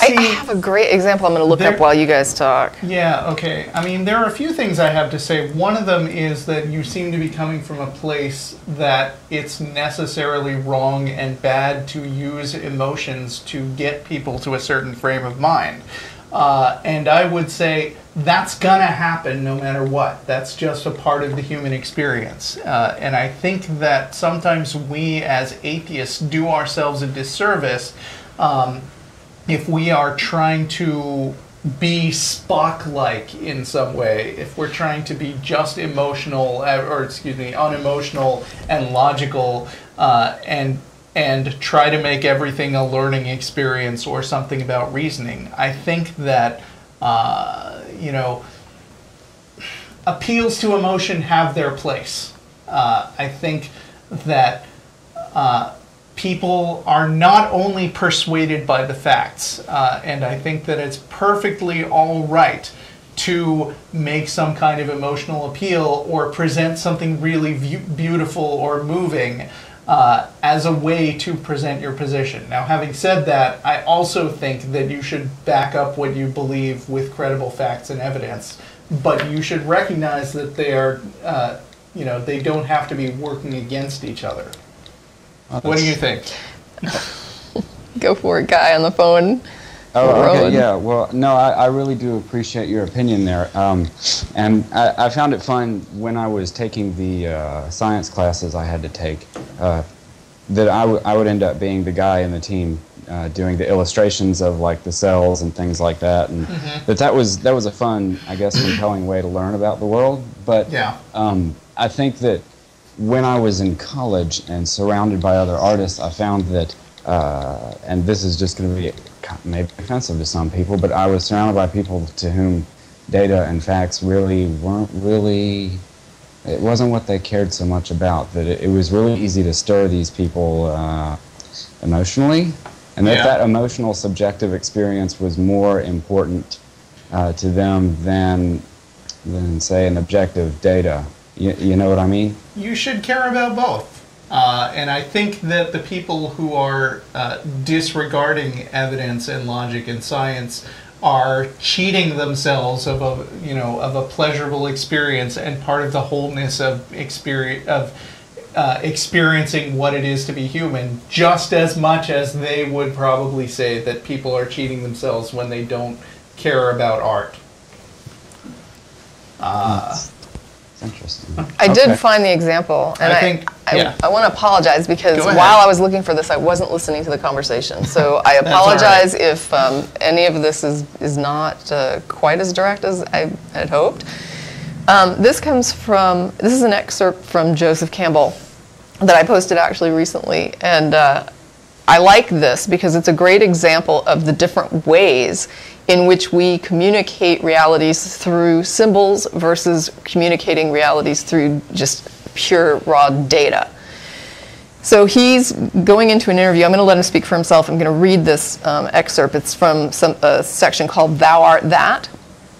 I, I have a great example I'm going to look There- up while you guys talk. Yeah, okay. I mean, there are a few things I have to say. One of them is that you seem to be coming from a place that it's necessarily wrong and bad to use emotions to get people to a certain frame of mind. Uh, and I would say that's gonna happen no matter what. That's just a part of the human experience. Uh, and I think that sometimes we as atheists do ourselves a disservice. Um, if we are trying to be Spock like in some way, if we're trying to be just emotional, uh, or excuse me, unemotional and logical, uh, and and try to make everything a learning experience or something about reasoning, I think that uh, you know appeals to emotion have their place. Uh, I think that uh, people are not only persuaded by the facts, uh, and I think that it's perfectly all right to make some kind of emotional appeal or present something really beautiful or moving uh, as a way to present your position. Now, having said that, I also think that you should back up what you believe with credible facts and evidence, but you should recognize that they are, uh, you know, they don't have to be working against each other. What do you think? Go for it, guy on the phone. Oh, okay, yeah. Well, no, I, I really do appreciate your opinion there. Um, and I, I found it fun when I was taking the uh, science classes I had to take uh, that I, w- I would end up being the guy in the team uh, doing the illustrations of like the cells and things like that. And that that was that was a fun, I guess, compelling way to learn about the world. But Yeah. um, I think that when I was in college and surrounded by other artists, I found that, uh, and this is just going to be maybe offensive to some people, but I was surrounded by people to whom data and facts really weren't really. It wasn't what they cared so much about. That it, it was really easy to stir these people uh, emotionally, and that Yeah. that emotional subjective experience was more important uh, to them than than say an objective data. You, you know what I mean? you should care about both. Uh, and I think that the people who are uh, disregarding evidence and logic and science are cheating themselves of a you know of a pleasurable experience and part of the wholeness of experience of uh, experiencing what it is to be human just as much as they would probably say that people are cheating themselves when they don't care about art. It's interesting. I Okay. did find the example, and I I, think- I, yeah. I want to apologize because while I was looking for this, I wasn't listening to the conversation. So I all right. apologize if um, any of this is is not uh, quite as direct as I had hoped. Um, this comes from this is an excerpt from Joseph Campbell that I posted actually recently, and uh, I like this because it's a great example of the different ways in which we communicate realities through symbols versus communicating realities through just pure raw data. So he's going into an interview. I'm going to let him speak for himself. I'm going to read this um, excerpt. It's from some, a section called Thou Art That.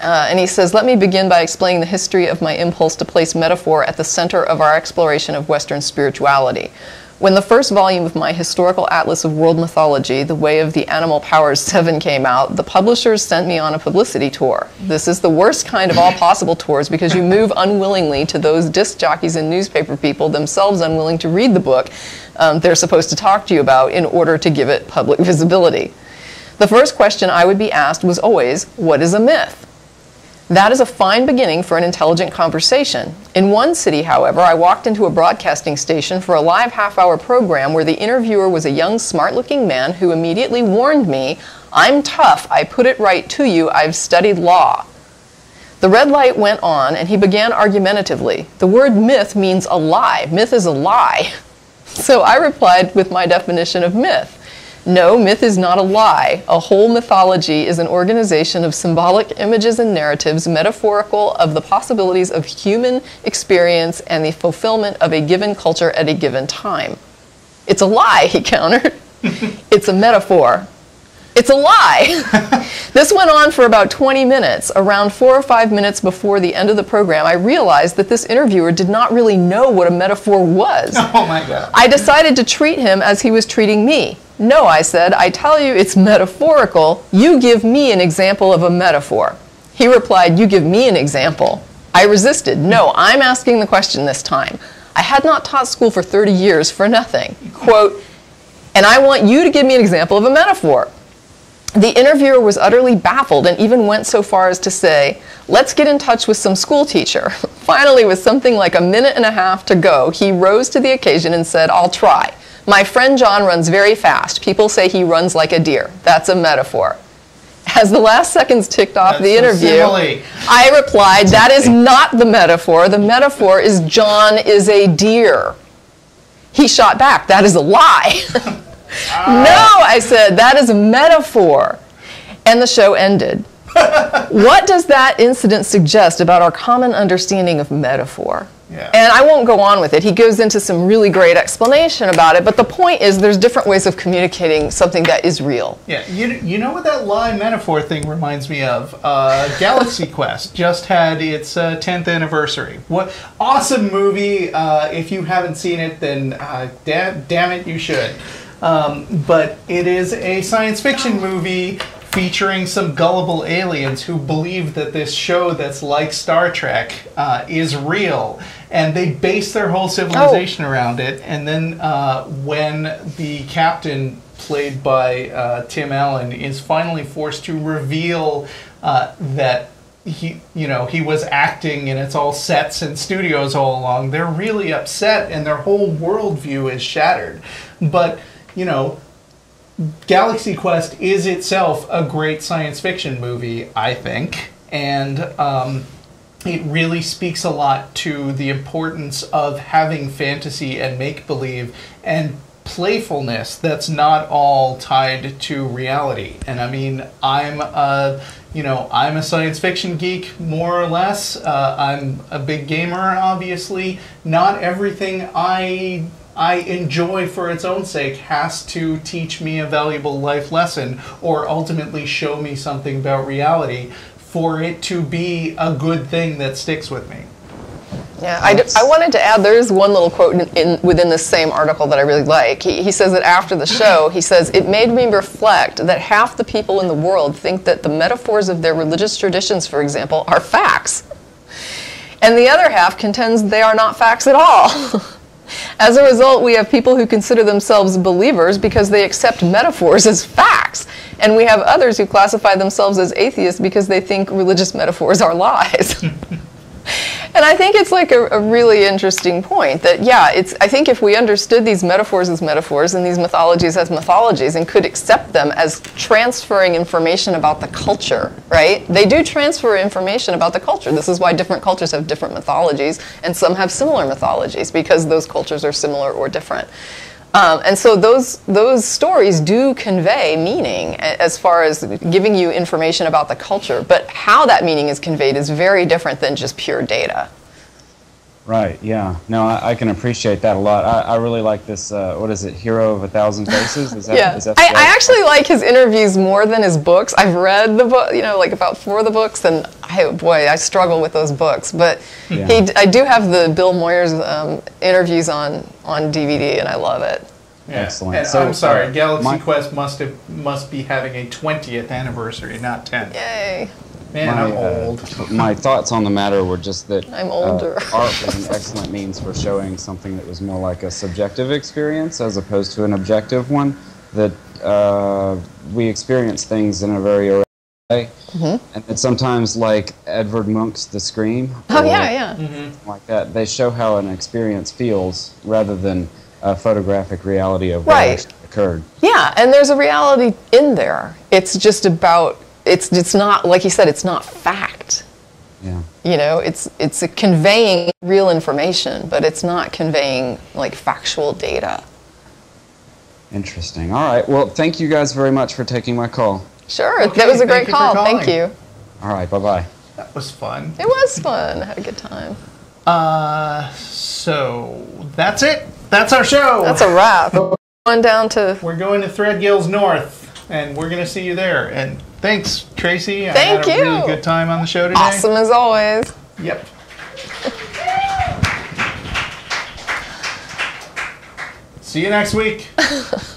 Uh, and he says, Let me begin by explaining the history of my impulse to place metaphor at the center of our exploration of Western spirituality. When the first volume of my historical atlas of world mythology, The Way of the Animal Powers 7, came out, the publishers sent me on a publicity tour. This is the worst kind of all possible tours because you move unwillingly to those disc jockeys and newspaper people, themselves unwilling to read the book um, they're supposed to talk to you about in order to give it public visibility. The first question I would be asked was always, What is a myth? That is a fine beginning for an intelligent conversation. In one city, however, I walked into a broadcasting station for a live half hour program where the interviewer was a young, smart looking man who immediately warned me, I'm tough, I put it right to you, I've studied law. The red light went on and he began argumentatively. The word myth means a lie. Myth is a lie. So I replied with my definition of myth. No, myth is not a lie. A whole mythology is an organization of symbolic images and narratives, metaphorical of the possibilities of human experience and the fulfillment of a given culture at a given time. It's a lie, he countered. it's a metaphor. It's a lie. this went on for about 20 minutes. Around four or five minutes before the end of the program, I realized that this interviewer did not really know what a metaphor was. Oh my God. I decided to treat him as he was treating me. No, I said, I tell you it's metaphorical. You give me an example of a metaphor. He replied, You give me an example. I resisted. No, I'm asking the question this time. I had not taught school for 30 years for nothing. Quote, and I want you to give me an example of a metaphor. The interviewer was utterly baffled and even went so far as to say, Let's get in touch with some school teacher. Finally, with something like a minute and a half to go, he rose to the occasion and said, I'll try. My friend John runs very fast. People say he runs like a deer. That's a metaphor. As the last seconds ticked off That's the interview, simile. I replied, That is not the metaphor. The metaphor is John is a deer. He shot back, That is a lie. no, I said, That is a metaphor. And the show ended. what does that incident suggest about our common understanding of metaphor? Yeah. And I won't go on with it. He goes into some really great explanation about it, but the point is there's different ways of communicating something that is real. Yeah, you, you know what that lie metaphor thing reminds me of? Uh, Galaxy Quest just had its uh, 10th anniversary. What awesome movie! Uh, if you haven't seen it, then uh, damn, damn it, you should. Um, but it is a science fiction movie featuring some gullible aliens who believe that this show that's like Star Trek uh, is real. And they base their whole civilization around it. And then uh, when the captain, played by uh, Tim Allen, is finally forced to reveal uh, that he you know he was acting and it's all sets and studios all along they're really upset and their whole worldview is shattered but you know Galaxy Quest is itself a great science fiction movie, I think, and um, it really speaks a lot to the importance of having fantasy and make believe and playfulness that's not all tied to reality. And I mean, I'm a you know I'm a science fiction geek more or less. Uh, I'm a big gamer, obviously. Not everything I I enjoy for its own sake has to teach me a valuable life lesson or ultimately show me something about reality for it to be a good thing that sticks with me. Yeah, I, d- I wanted to add there is one little quote in, in, within this same article that I really like. He, he says that after the show, he says, It made me reflect that half the people in the world think that the metaphors of their religious traditions, for example, are facts. And the other half contends they are not facts at all. As a result, we have people who consider themselves believers because they accept metaphors as facts. And we have others who classify themselves as atheists because they think religious metaphors are lies. and I think it's like a, a, really interesting point that, yeah, it's, I think if we understood these metaphors as metaphors and these mythologies as mythologies and could accept them as transferring information about the culture, right? They do transfer information about the culture. This is why different cultures have different mythologies and some have similar mythologies because those cultures are similar or different. Um, and so those those stories do convey meaning as far as giving you information about the culture, but how that meaning is conveyed is very different than just pure data. Right. Yeah. No, I, I can appreciate that a lot. I, I really like this. Uh, what is it? Hero of a Thousand Faces. Is that, yeah, is that I, I actually like his interviews more than his books. I've read the book, you know, like about four of the books, and I, boy, I struggle with those books. But Yeah. he, I do have the Bill Moyers um, interviews on on DVD, and I love it. Yeah. Excellent. And So, I'm sorry, uh, Galaxy my- Quest must have must be having a 20th anniversary, not 10. Yay! Man, my, I'm uh, my thoughts on the matter were just that I'm uh, older. art was an excellent means for showing something that was more like a subjective experience as opposed to an objective one. That uh, we experience things in a very array way, and that sometimes, like Edvard Munch's *The Scream*, Mm-hmm. Oh or yeah, yeah. Mm-hmm. like that, they show how an experience feels rather than a photographic reality of what actually occurred. Yeah, and there's a reality in there. It's just about it's it's not like you said. It's not fact. Yeah. You know, it's it's a conveying real information, but it's not conveying like factual data. Interesting. All right. Well, thank you guys very much for taking my call. Sure, Okay, that was a great call. Thank you. All right. Bye bye. That was fun. It was fun. I had a good time. Uh, so that's it. That's our show. That's a wrap. We're going down to. We're going to Threadgill's North, and we're going to see you there. And thanks, Tracie. Thank I had a you. really good time on the show today. Awesome as always. Yep. See you next week.